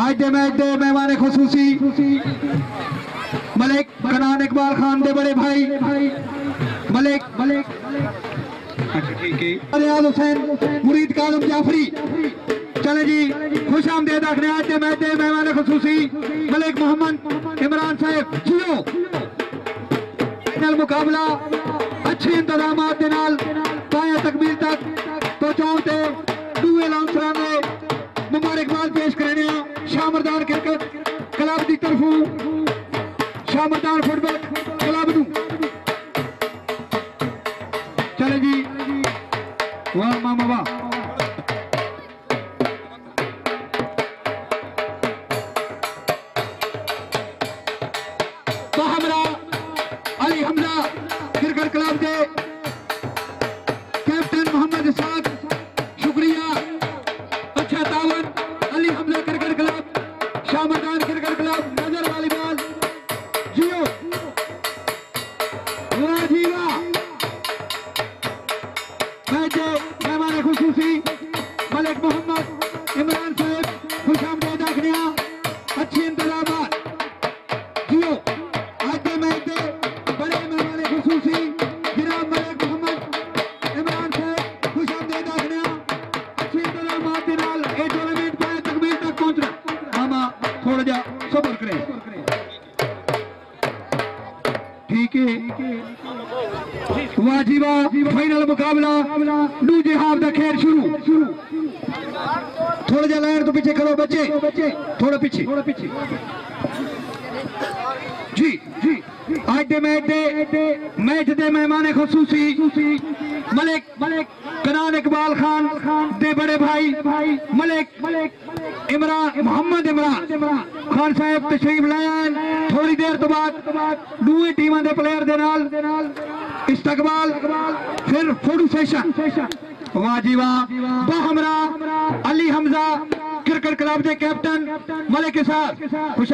आज दे मैच दे मेहमान खसूसी। मलिक कनान इकबाल खान दे बड़े भाई। मलिक। मलिक रियाज हुसैन, मुरीद कालम जाफरी। चले जी, खुश आमदेद आखने, आज दे मैच दे मेहमान खसूसी। मलिक मोहम्मद इमरान साहब, जियो। फाइनल मुकाबला, अच्छे इंतज़ाम के पाया तकबीर तक। तो ते दूए लाउंसरां ने मुबारकबाद पेश करने शामरदार क्रिकेट क्लब की तरफों। शामरदान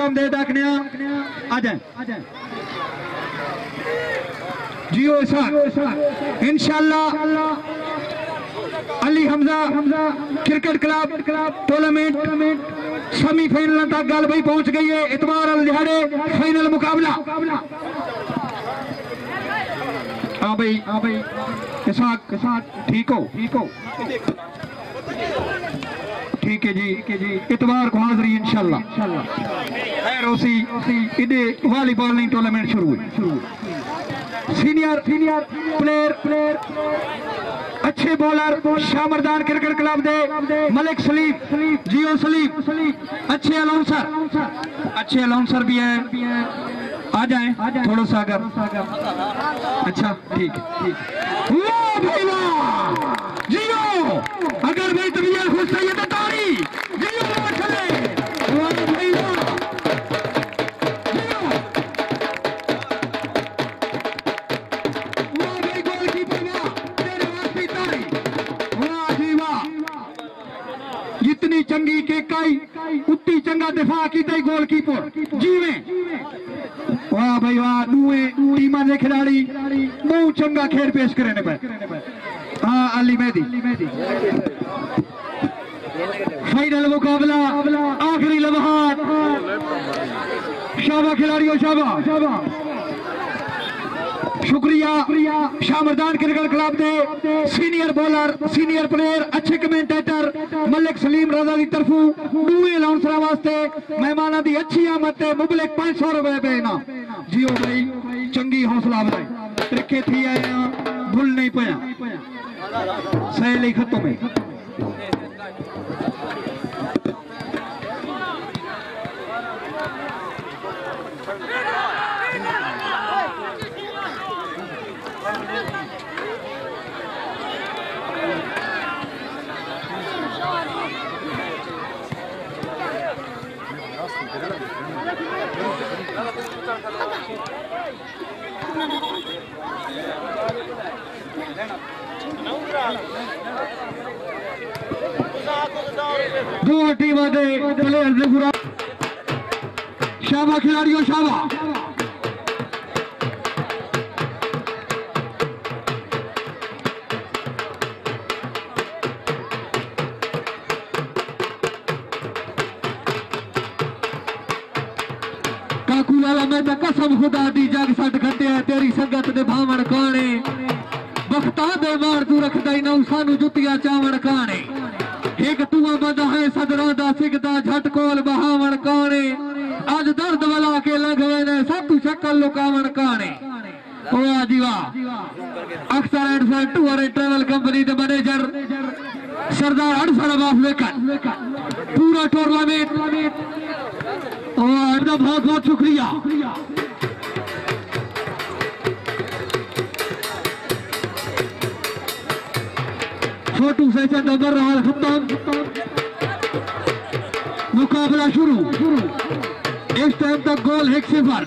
आमदेद आखने आ। जाए। जियो इंशाल्लाह Ali Hamza Hamza cricket club tournament semifinal तक गल भाई पहुँच गई है। इतवार वाले दिहाड़े फाइनल मुकाबला। हाँ भाई हाँ भाई। इसाक इसाक, ठीक हो? ठीक हो? ठीक है जी। ठीक है जी इतवार को हाजिरी इंशाल्लाह इंशाल्लाह। खैर उसी इधे वॉलीबॉल नहीं टूर्नामेंट शुरू हुई सीनियर सीनियर प्लेयर प्लेयर अच्छे बॉलर शामरदान क्रिकेट क्लब दे, मलिक सलीम, जियो सलीम, अच्छे अलाउंसर अच्छे अलाउंसर भी है। आ जाए, थोड़ा सा अगर अच्छा ठीक ठीक जियो, अगर भाई तबीयत खुश है तो के काई उतनी चंगा दिफा की तई गोलकीपर। जीवे। वाह भाई वाह दूए टीमां दे खिलाड़ी बहुत चंगा खेल पेश करे ने हाँ अली मेहदी। फाइनल मुकाबला, आखिरी लम्हात शाबा खिलाड़ियों शाबा शाबा। शुक्रिया। शामरदान क्रिकेट क्लब दे। सीनियर बॉलर सीनियर प्लेयर अच्छे कमेंटेटर मलिक सलीम रजा की तरफों दूए अलाउंसर वास्ते मेहमाना दी अच्छी आमद ते मुबलिक 500 रुपए पे ना जियो भाई, चंगी हौसला अफजाई तरीके थी हैं भूल नहीं पाया। सहेली खत्म है। दो टीमां दे प्लेयर दे पूरा शाबा खिलाड़ियों शाबा काकू लाला मैं तो कसम खुदा जग सट खटिया तेरी संगत दे भावण काने बख्ता दे मार तू रखदा जुतिया चावण काने एक तू बंदा है सदरा दा सिकदा झट कोल बहावण काने अज दर्द वला के लंघ वेने सब शक्ल लुकावण काने ओ आजी वाह Akhtar and son tour and travel company they manager, Sardar Ansar Abbas वेकन। पूरा टूर्नामेंट। और इनका बहुत बहुत शुक्रिया। सेशन रहा खत्म। मुकाबला शुरू। इस टाइम तक गोल एक सिफर।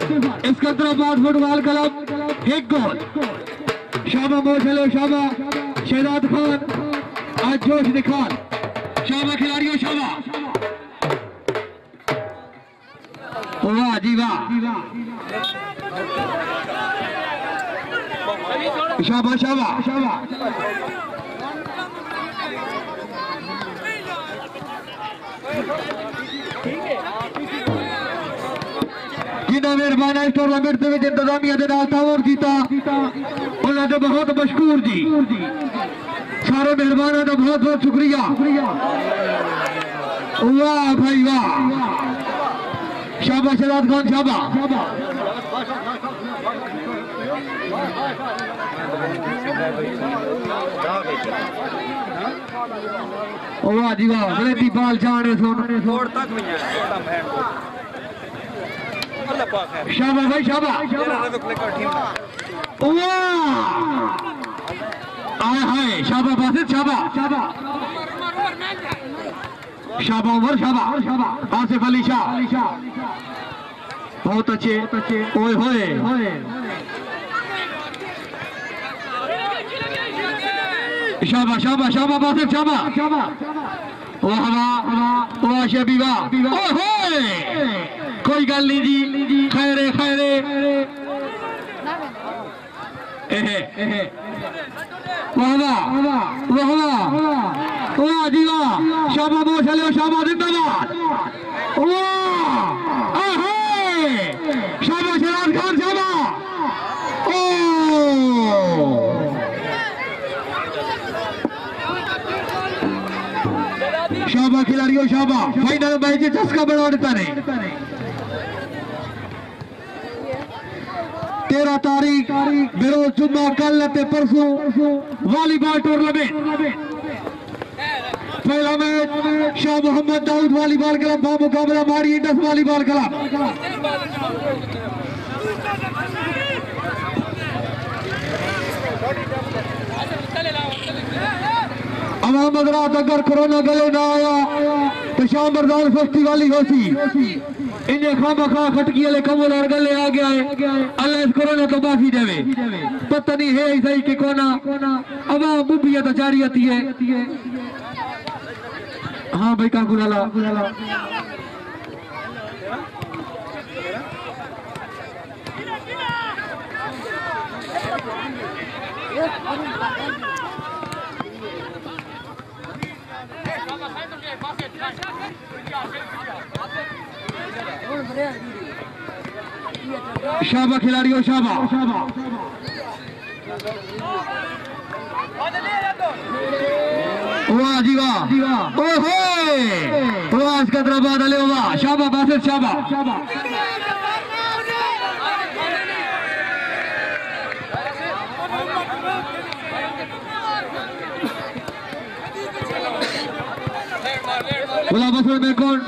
इसकंदराबाद फुटबॉल क्लब एक गोल शामा मोशलो शामा शहजाद खान, आज जोश दिखान। जी सारे मेहरबान का तो बहुत बहुत शुक्रिया। वाह भाई वाह शाबा शराब खान शाबा? वाह जी वाह जाने सोने। सोड़ तक शाबा भाई शाबा आए हाय शाबा बासित शाबा। शाबा। शाबा उमर शाबा। शाबा। आसिफ अली शाह। बहुत अच्छे। ओए होए। शाबा शाबा शाबा बासिफ शाबा। शाबा वाह वाह वाह शबी वाह ओए होए। कोई गल नहीं जी। खैरे। खैरे। एहे एहे। रहंदा शान श शा फ तेरह तारीख बिरोज जुम्मा कल परसों वालीबॉल टूर्नामेंट पहला match, Shah Mohammad Daud volleyball club बा मुकाबला मारी इंडस वालीबॉल क्लब अवाम अगर कोरोना गले ना आया तो शाम बरदान फस्ती वाली होती। इन्हें खामा खा खटकी कमल और गले आ गया है। अल्लाह इस कोरोना तो माफ़ी देवे। पता नहीं है सही कि कोना अवाम बुबिया तो जारी आती है। हाँ भाई काकू लाला शाबा खिलाड़ियों शाबा वाह जी वाह ओहो वाह इसका दरबार अले वाह शाबा बासिर शाबा बोला बसर में कौन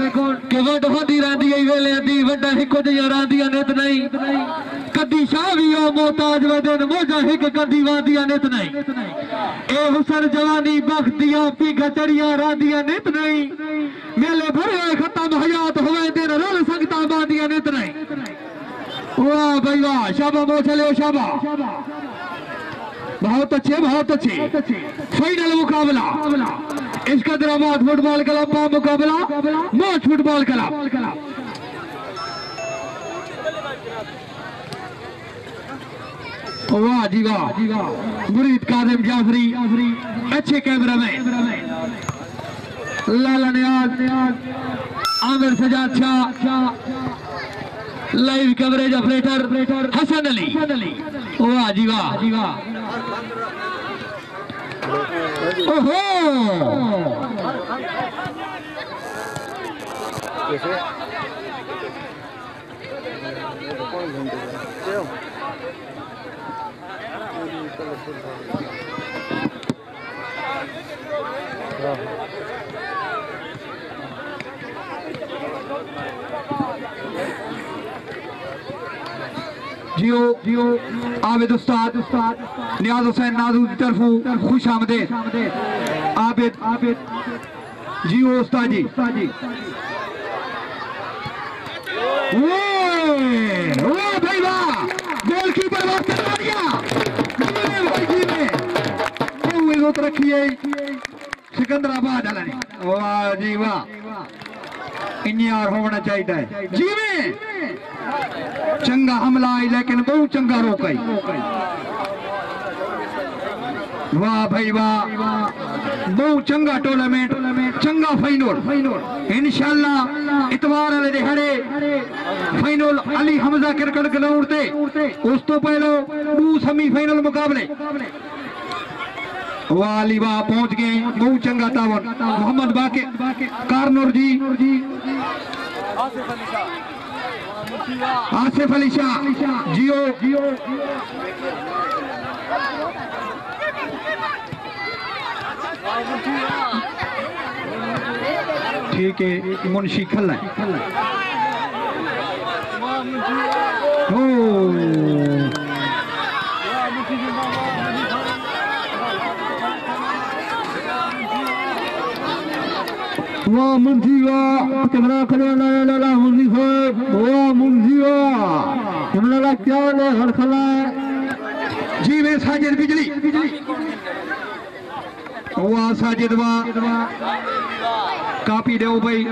के वट होती रहती है वेले आती वड्डा हिको जिया रहंदियाँ नित नहीं। कदी शाह भी हो मोहताज वदन मोजा हिक कदी वादियाँ नित नहीं। ए हुसन जवानी बख्तियाँ पीघ चढ़ियाँ रहंदियाँ नित नहीं। मेले भरे खत्म हयात होए दिन रल संगता बांदियाँ नित नहीं। वाह भाई वाह शाबा मो चले शाबा। बहुत अच्छे बहुत अच्छे। फाइनल मुकाबला। इसका दराबाद फुटबॉल क्लब का मुकाबला, मोच फुटबॉल क्लब वाह जी वाह। मुरीद कादिम जाफरी, अच्छे कैमरा में। Lala Niaz Amir Sajjad Shah, live coverage operator Hasan Ali. वाह जी वाह जी वाह। ओहो जियो जियो आबिद उस्ताद, नियाज हुसैन नाजू की तरफों खुश आमदेद। आबिद आबिद जियो उस्ताद जी। जी ओए भाई वाह गोलकीपर वास्ते मारिया भाई जीने क्यों इज़्ज़त रखी है, सिकंदराबाद वाह जी वाह। इंयार होना चाहिए जीवे चंगा हमला आई लेकिन बहुत चंगा रोकई वाह भाई वाह। बहुत चंगा टूर्नामेंट चंगा फाइनल इंशाल्लाह इतवार वाले दिहाड़े final Ali Hamza cricket ground ते। उस तो पहले दो सेमीफाइनल मुकाबले। अली वाह पहुँच गए बहुत चंगा तावन। मोहम्मद बाके, कारनूर जी। आसिफ अली शाह, जियो। ठीक है, मुंशी खल्ला ओ वाह मुंशी वाह। कैमरा खड़ा ला ला ला मुंशी साहब। वाह मुंशी वाह। कैमरा ला क्या ले हर खला जी वे साजिद बिजली। वाह साजिद वाह। कापी दो भाई।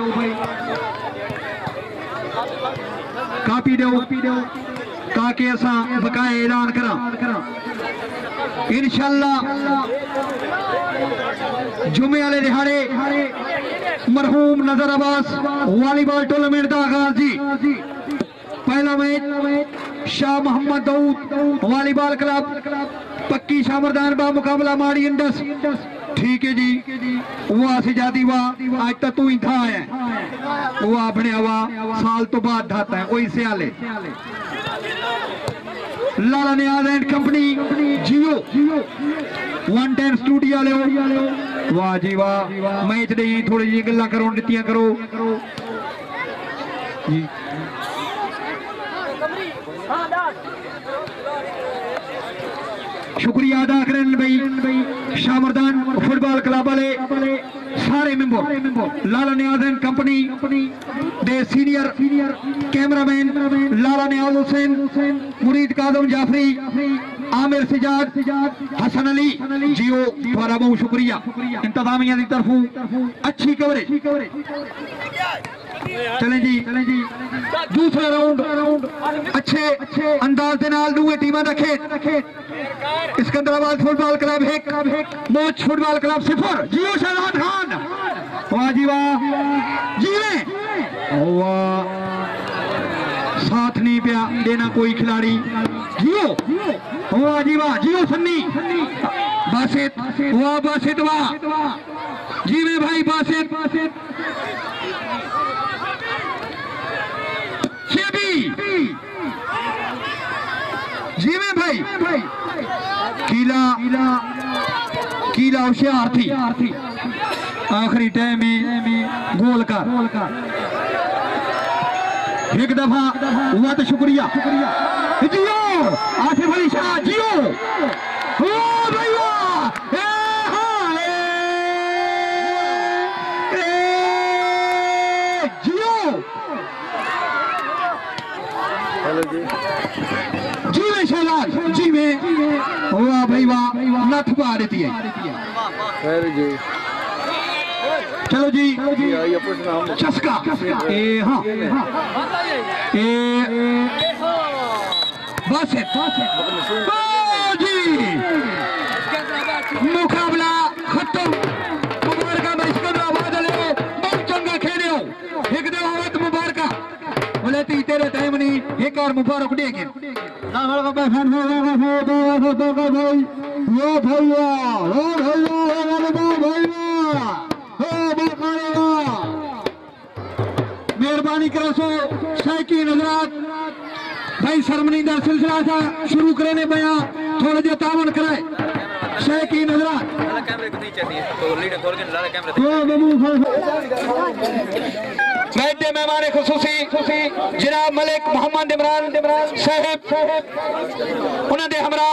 कापी दो ताकि असा बकाए ऐलान करा। इंशाल्लाह जुमे वाले दिहाड़े। मरहूम नज़र अब्बास वॉलीबॉल टूर्नामेंट का आगाज़। जी पहला match Shah Mohammad Daud volleyball club, Pakki Shahmardan बा मुकाबला माड़ी इंडस। ठीक है जी, वो जाती वाह आज तक तू ही था है। वो अपने हवा साल तो बाद धाता है वही सियाले। लाला नियाज एंड कंपनी, जियो। वन टेन स्टूडियो वाह जी वाह मैच दे थोड़ी जी गल्ला करो दतिया करो जी शुक्रिया अदा करें भाई शामरदान फुटबॉल क्लब वाले सारे मेंबर लाला एंड कंपनी दे सीनियर कैमरामैन लाला नियाज हुसैन मुरीद कादम जाफरी आमिर सिजाद हसन अली जियो तुम्हारा बहुत शुक्रिया इंतजामिया की तरफों अच्छी कवरेज चलें जी, चले जी। दूसरा राउंड अच्छे अच्छे अंदाज के नाल दूए टीम रखे इसकंदराबाद फुटबॉल क्लब एक मोच फुटबॉल क्लब सिफर। जियो शहजाद खान। वाह जी वाह। जीवे। साथ नहीं पिया, देना कोई खिलाड़ी। जियो। वाह जी वाह। जियो सन्नी। बासित। वाह बासित, वाह। जीवे भाई, बासित। शेबी जीवे भाई। कीला कीला होशियार थी आखिरी टाइम में गोल कर। एक दफ़ा हुआ तो शुक्रिया। जियो, आसिफ अली शाह, जियो। वाह भाई वाह नथ पा देती है चलो जी चस्का। ए हाँ ए बस है। जी। मुकाबला खत्म। मुबारका सिकंदराबाद वाले बहुत चंगा खेले हो। एक दो आवत मुबारका। बोले ती तेरे टाइम नहीं। एक और मुबारक मेहरबानी करो सो सैकी नजरात। भाई सरमनी का सिलसिला था शुरू करने पया थोड़ा जिहा तावन कराए सैकी नजरात कैमरे को नहीं चाहिए तो लीडर खोल के लाला कैमरे मैच मेहमान खसूसी, जनाब मलिक मोहम्मद इमरान इमरान उन्होंने हमरा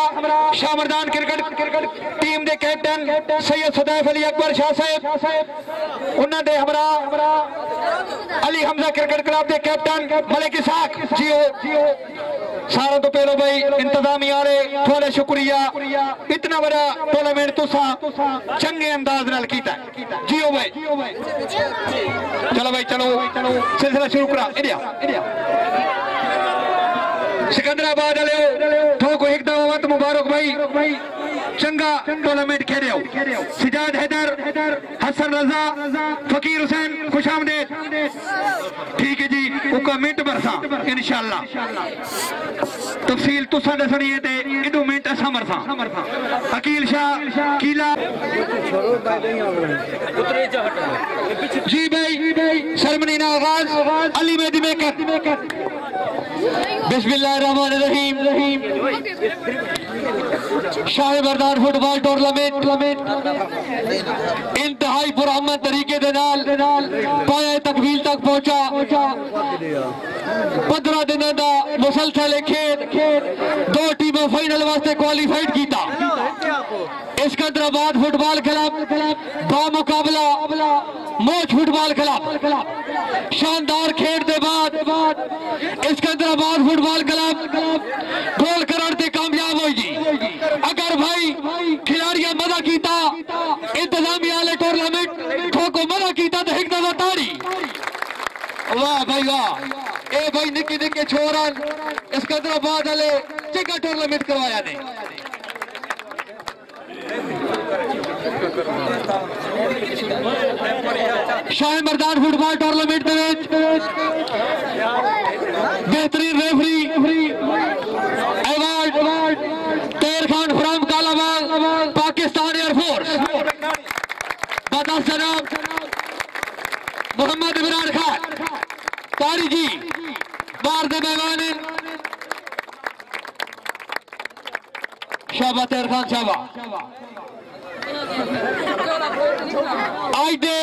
शामरदान क्रिकेट क्रिकेट टीम के कैप्टन सैयद सदैफ अली अकबर शाह साहिब उन्होंने हमरा अली हमजा क्रिकेट क्लब के कैप्टन मलिक इसाक जियो जियो। सारा तो पहलो भाई इंतजामिया वाले थोड़ा शुक्रिया। इतना बड़ा टूर्नामेंट तुसा। जियो भाई। चलो भाई चलो। सिलसिला शुरू करा। दवा मत मुबारक भाई चंगा टूर्नामेंट खेल सिजाद हैदर हसन रजा फकीर हुसैन खुशामदेद ठीक है जी उका मिनट भरसा इंशाल्लाह। तफसील तुसा दसनी है ते इदो मिनट असा मरसा। अकील शाह कीला। उतरे जा हट जी भाई सरमनी ना आवाज अली मेडी मेकर। बिस्मिल्लाहिर्रहमानिर्रहीम। रहीम शाह बरदार फुटबॉल टूर्नामेंट। इंतहाई पुरअमन तरीके दे नाल पाया तकमील तक पहुँचा। पंद्रह दिन का मुसलसल खेल। दो टीमें फाइनल वास्ते क्वालीफाइड किया सिकंदराबाद फुटबॉल क्लब बा मुकाबला मोच फुटबॉल क्लब। शानदार खेड के बाद सिकंदराबाद फुटबॉल क्लब, गोल करने से कामयाब होगी अगर भाई खिलाड़ियाँ मज़ा किया इंतजामिया टूर्नामेंट खो को मज़ा किया तो एक दफ़ा ताड़ी वाह भाई वाह। ए भाई निक्के निक्के छोरन सिकंदराबाद वाले चंगा टूर्नामेंट करवाया ने। शाह मरदान फुटबॉल टूर्नामेंट ਦੇ ਵਿੱਚ बेहतरीन रेफरी अवार्ड तेर खान फ्रॉम कालाबाग पाकिस्तान एयरफोर्स बदस जनाब मोहम्मद इमरान खान तारी जी बार दे मेहमान शाबा तैर खान शाबा आज दे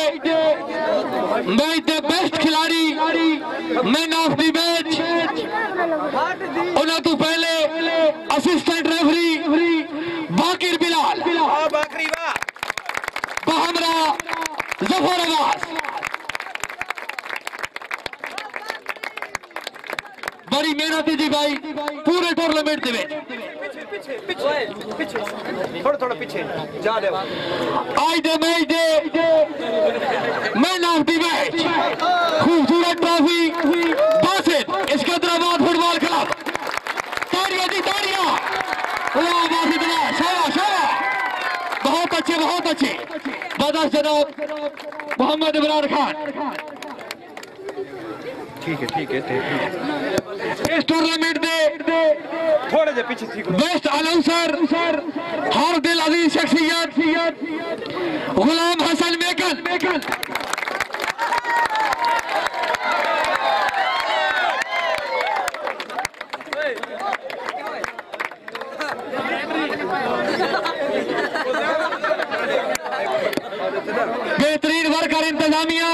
मैं द बेस्ट खिलाड़ी मैन ऑफ़ द मैच उन्होंने पहले असिस्टेंट रेफरी बाकिर बिलाल। बहमरा ज़फ़र अब्बास बड़ी मेहनत है जी भाई, पूरे टूर्नामेंट के पीछे पीछे पीछे। थोड़ा थोड़ा पीछे। जा दे आज दे मैच दे मैन ऑफ़ द मैच खूबसूरत trophy. Basit Sikandarabad football club. ताड़ियाँ जी ताड़ियाँ। वाह बासित वाह शाबाश शाबाश। बहुत अच्छे बहुत अच्छे। बदस जनाब मोहम्मद इमरान खान। ठीक है ठीक है ठीक है। इस टूर्नामेंट दे थोड़े जे पीछे ठीक बेस्ट अनाउंसर हर दिल अज़ीज़ शख्सियत गुलाम हसन मेकन मेकन बेहतरीन वर्कर इंतजामिया।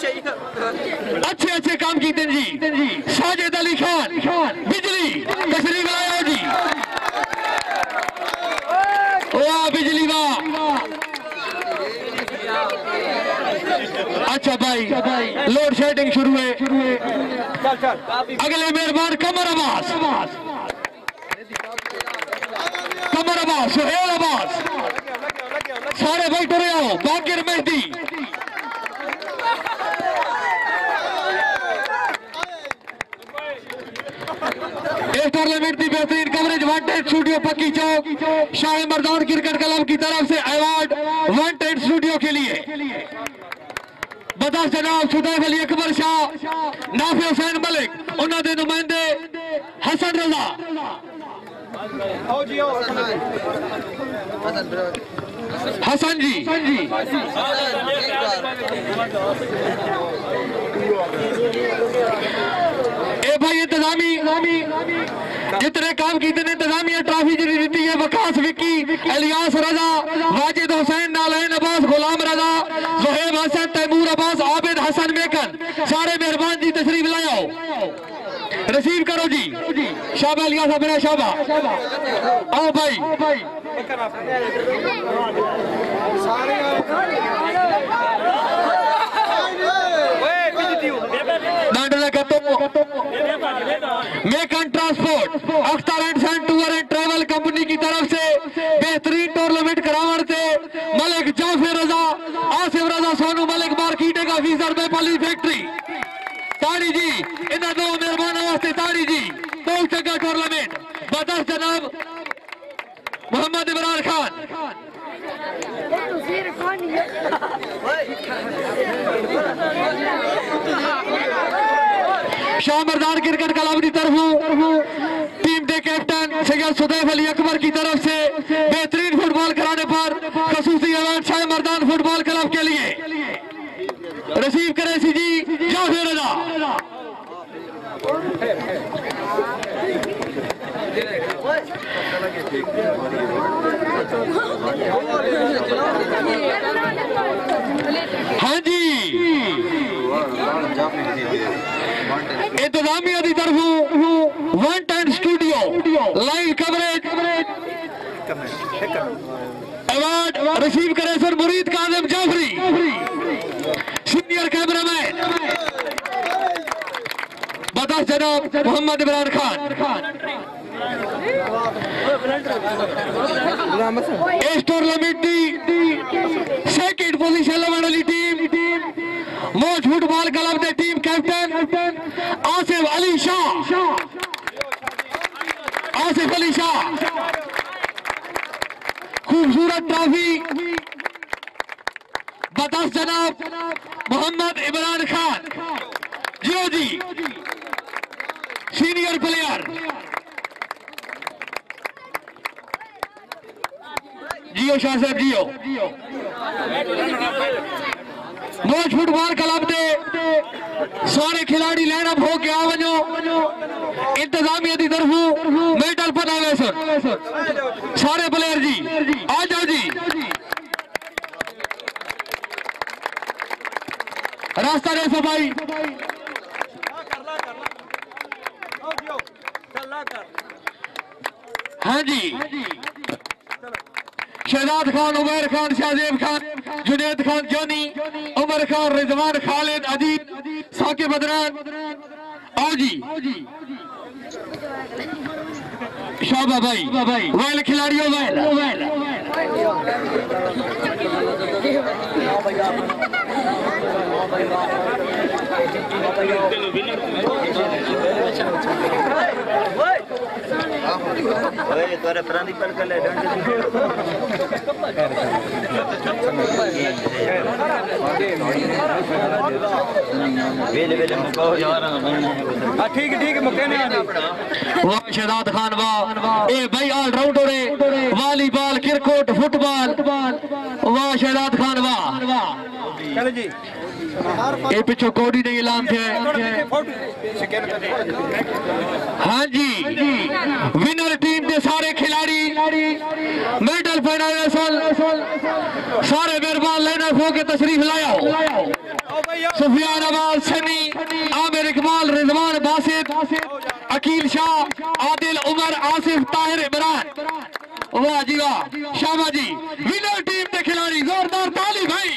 अच्छे अच्छे काम कीते जी, साजिद अली खान, बिजली तशरीफ़ लाया जी। वाह बिजली वाह अच्छा भाई, लोड शेडिंग शुरू है। अगले मेहरबान कमर अब्बास। कमर अब्बास, सुहेल अब्बास। सारे बैठे रहे हो बाकिर मेहदी इस टूर्नामेंट की बेहतरीन coverage studio Pakki Chowk, Shah Mardan cricket club की तरफ़ से अवार्ड वांटेड स्टूडियो के लिए। बता जनाब सुदैफ अली अकबर शाह नाफे हुसैन मलिक उन्होंने नुमाइंदे हसन रजा। हसन जी। ए भाई इंतजामी। जितने काम किए ने इंतजामिया ट्रॉफी जी दी है वकास विक्की एलियास रजा वाजिद हुसैन नालैन अब्बास गुलाम रजा जोहेब हसन तैमूर अब्बास आबिद हसन मेकन। सारे मेहरबान जी तशरीफ़ लाओ रिसीव करो जी। शाबा इलियास अपना शाबा। आओ भाई। दांडला कतो Makan transport Akhtar and son tour and travel company की तरफ़ से बेहतरीन टूर्नामेंट करावन से मलिक जाफ़र रजा, आसिफ रजा, सोनू मलिक मार्केटे का फीसर बेपाली फैक्ट्री ताड़ी जी, इन दो मेहरबानों वास्ते ताड़ी जी, बहुत चंगा टूर्नामेंट बदस जनाब, मोहम्मद इमरान खान। शाह मरदान क्रिकेट क्लब की तरफ़ टीम के कैप्टन सैयद सुदैफ अली अकबर की तरफ़ से बेहतरीन फुटबॉल कराने पर खसूसी award Shah Mardan football club के लिए। रिसीव करे सी जी जाफ़र रजा। हाँ जी इंतजामिया की तरफ़ one time studio live coverage award receive करे sir Murid Kazim Jafri. Senior cameraman बता जनाब मोहम्मद इमरान खान। इस टूर्नामेंट की सेकंड पोजीशन फुटबॉल क्लब के टीम कैप्टन आसिफ अली शाह। आसिफ अली शाह। खूबसूरत ट्रॉफी। बदस जनाब, मोहम्मद इमरान खान। जियो जी। Senior player. जियो शाह साहब, जियो। मौज फुटबॉल क्लब दे। सारे खिलाड़ी लाइन अप हो के आ इंतजामिया की तरफों मेडल पनावे सर। सारे प्लेयर जी, आ जाओ जी। रास्ता दे सफ़ाई हाँ जी। शहजाद खान, उमर खान, शाहजेब खान, जुनेद खान, जोनी, उमर खान, रिजवान, खालिद अजीत साकिब बदरान आओ जी। शाबा भाई वाइल खिलाड़ियों वाइल ओए तोरे प्राणी पर कर ले वेले वेले मुको यार हाँ ठीक ठीक मुके आने। वाह शहजाद खान वाह। ए भाई ऑलराउंडर है। Volleyball cricket football. वाह शहजाद खान वाह। चलो जी। ए पिछो कोडी ने ऐलान थे फ़ोटो स्कैन कर हाँ जी विनर टीम के सारे। मेहरबान लेना हो के तशरीफ़ लाया। सुफियान अबाद सनी, आमिर इकबाल, रिजवान बासित अकील शाह, आदिल उमर, आसिफ ताहिर इमरान। वाह जी वाह शाबा जी विनर टीम के खिलाड़ी, जोरदार ताली भाई।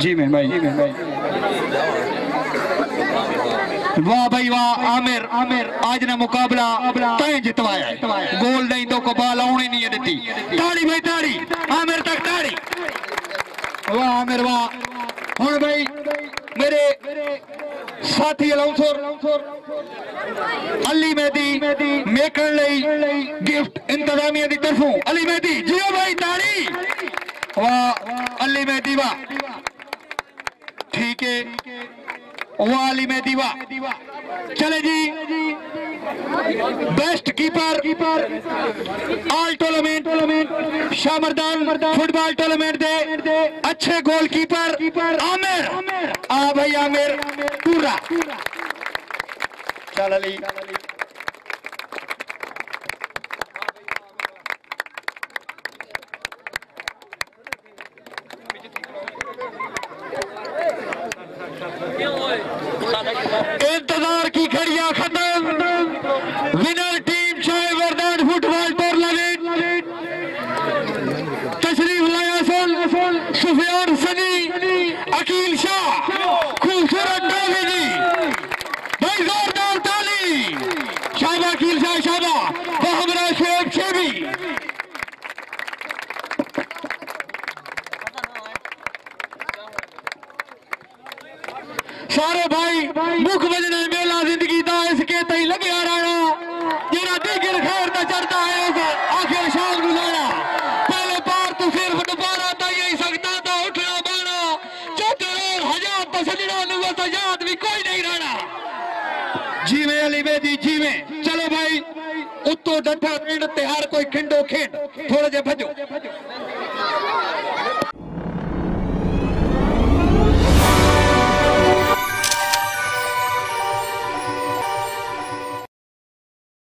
जी मैं भाई जी मैं भाई वाह भाई वाह, आमिर आमिर। आज ने मुकाबला तय जितवाया गोल नहीं तो को बाल नहीं है देती ताड़ी भाई, ताड़ी। आमिर तक ताड़ी। वाह, आमिर, वाह। हुन भाई, मेरे साथी अलाउंसर, अली मेहदी मेकण गिफ्ट इंतजामिया की तरफों। अली मेहदी, जियो भाई, ताड़ी। वाह, अली मेहदी, वाह। ठीक है। वाह में दीवा। चले जी। Best keeper keeper all tournament tournament Shahmardan football tournament दे। अच्छे गोल कीपर कीपर आमिर। आ भाई आमिर, पूरा। चल अली। इंतज़ार की घड़ियाँ खत्म विनर टीम शाह वरदान फुटबॉल टूर्नामेंट तशरीफ़ लाया सन सुफियान सनी अकील शाह खूबसूरत डाली जी भाई जोरदार ताली शाबा अकील शाह शाबा बहमरा शेब शेबी सारे भाई, मुख बजने मेला ज़िंदगी दा इसके तई लगे राणा। जेड़ा दिगर खैर चढ़ता है आखिर शाम गुजारा पहले बार तो सिर्फ़ दोबारा ता यही सकता था उठना बाना चौथे और हज़ार तो सजना नुआ तो याद भी कोई नहीं रहना जीवे अली बेदी, जीवे। चलो भाई, उत्तो डठा पिंड ते हर कोई खिंडो खेड थोड़ा जे भजो।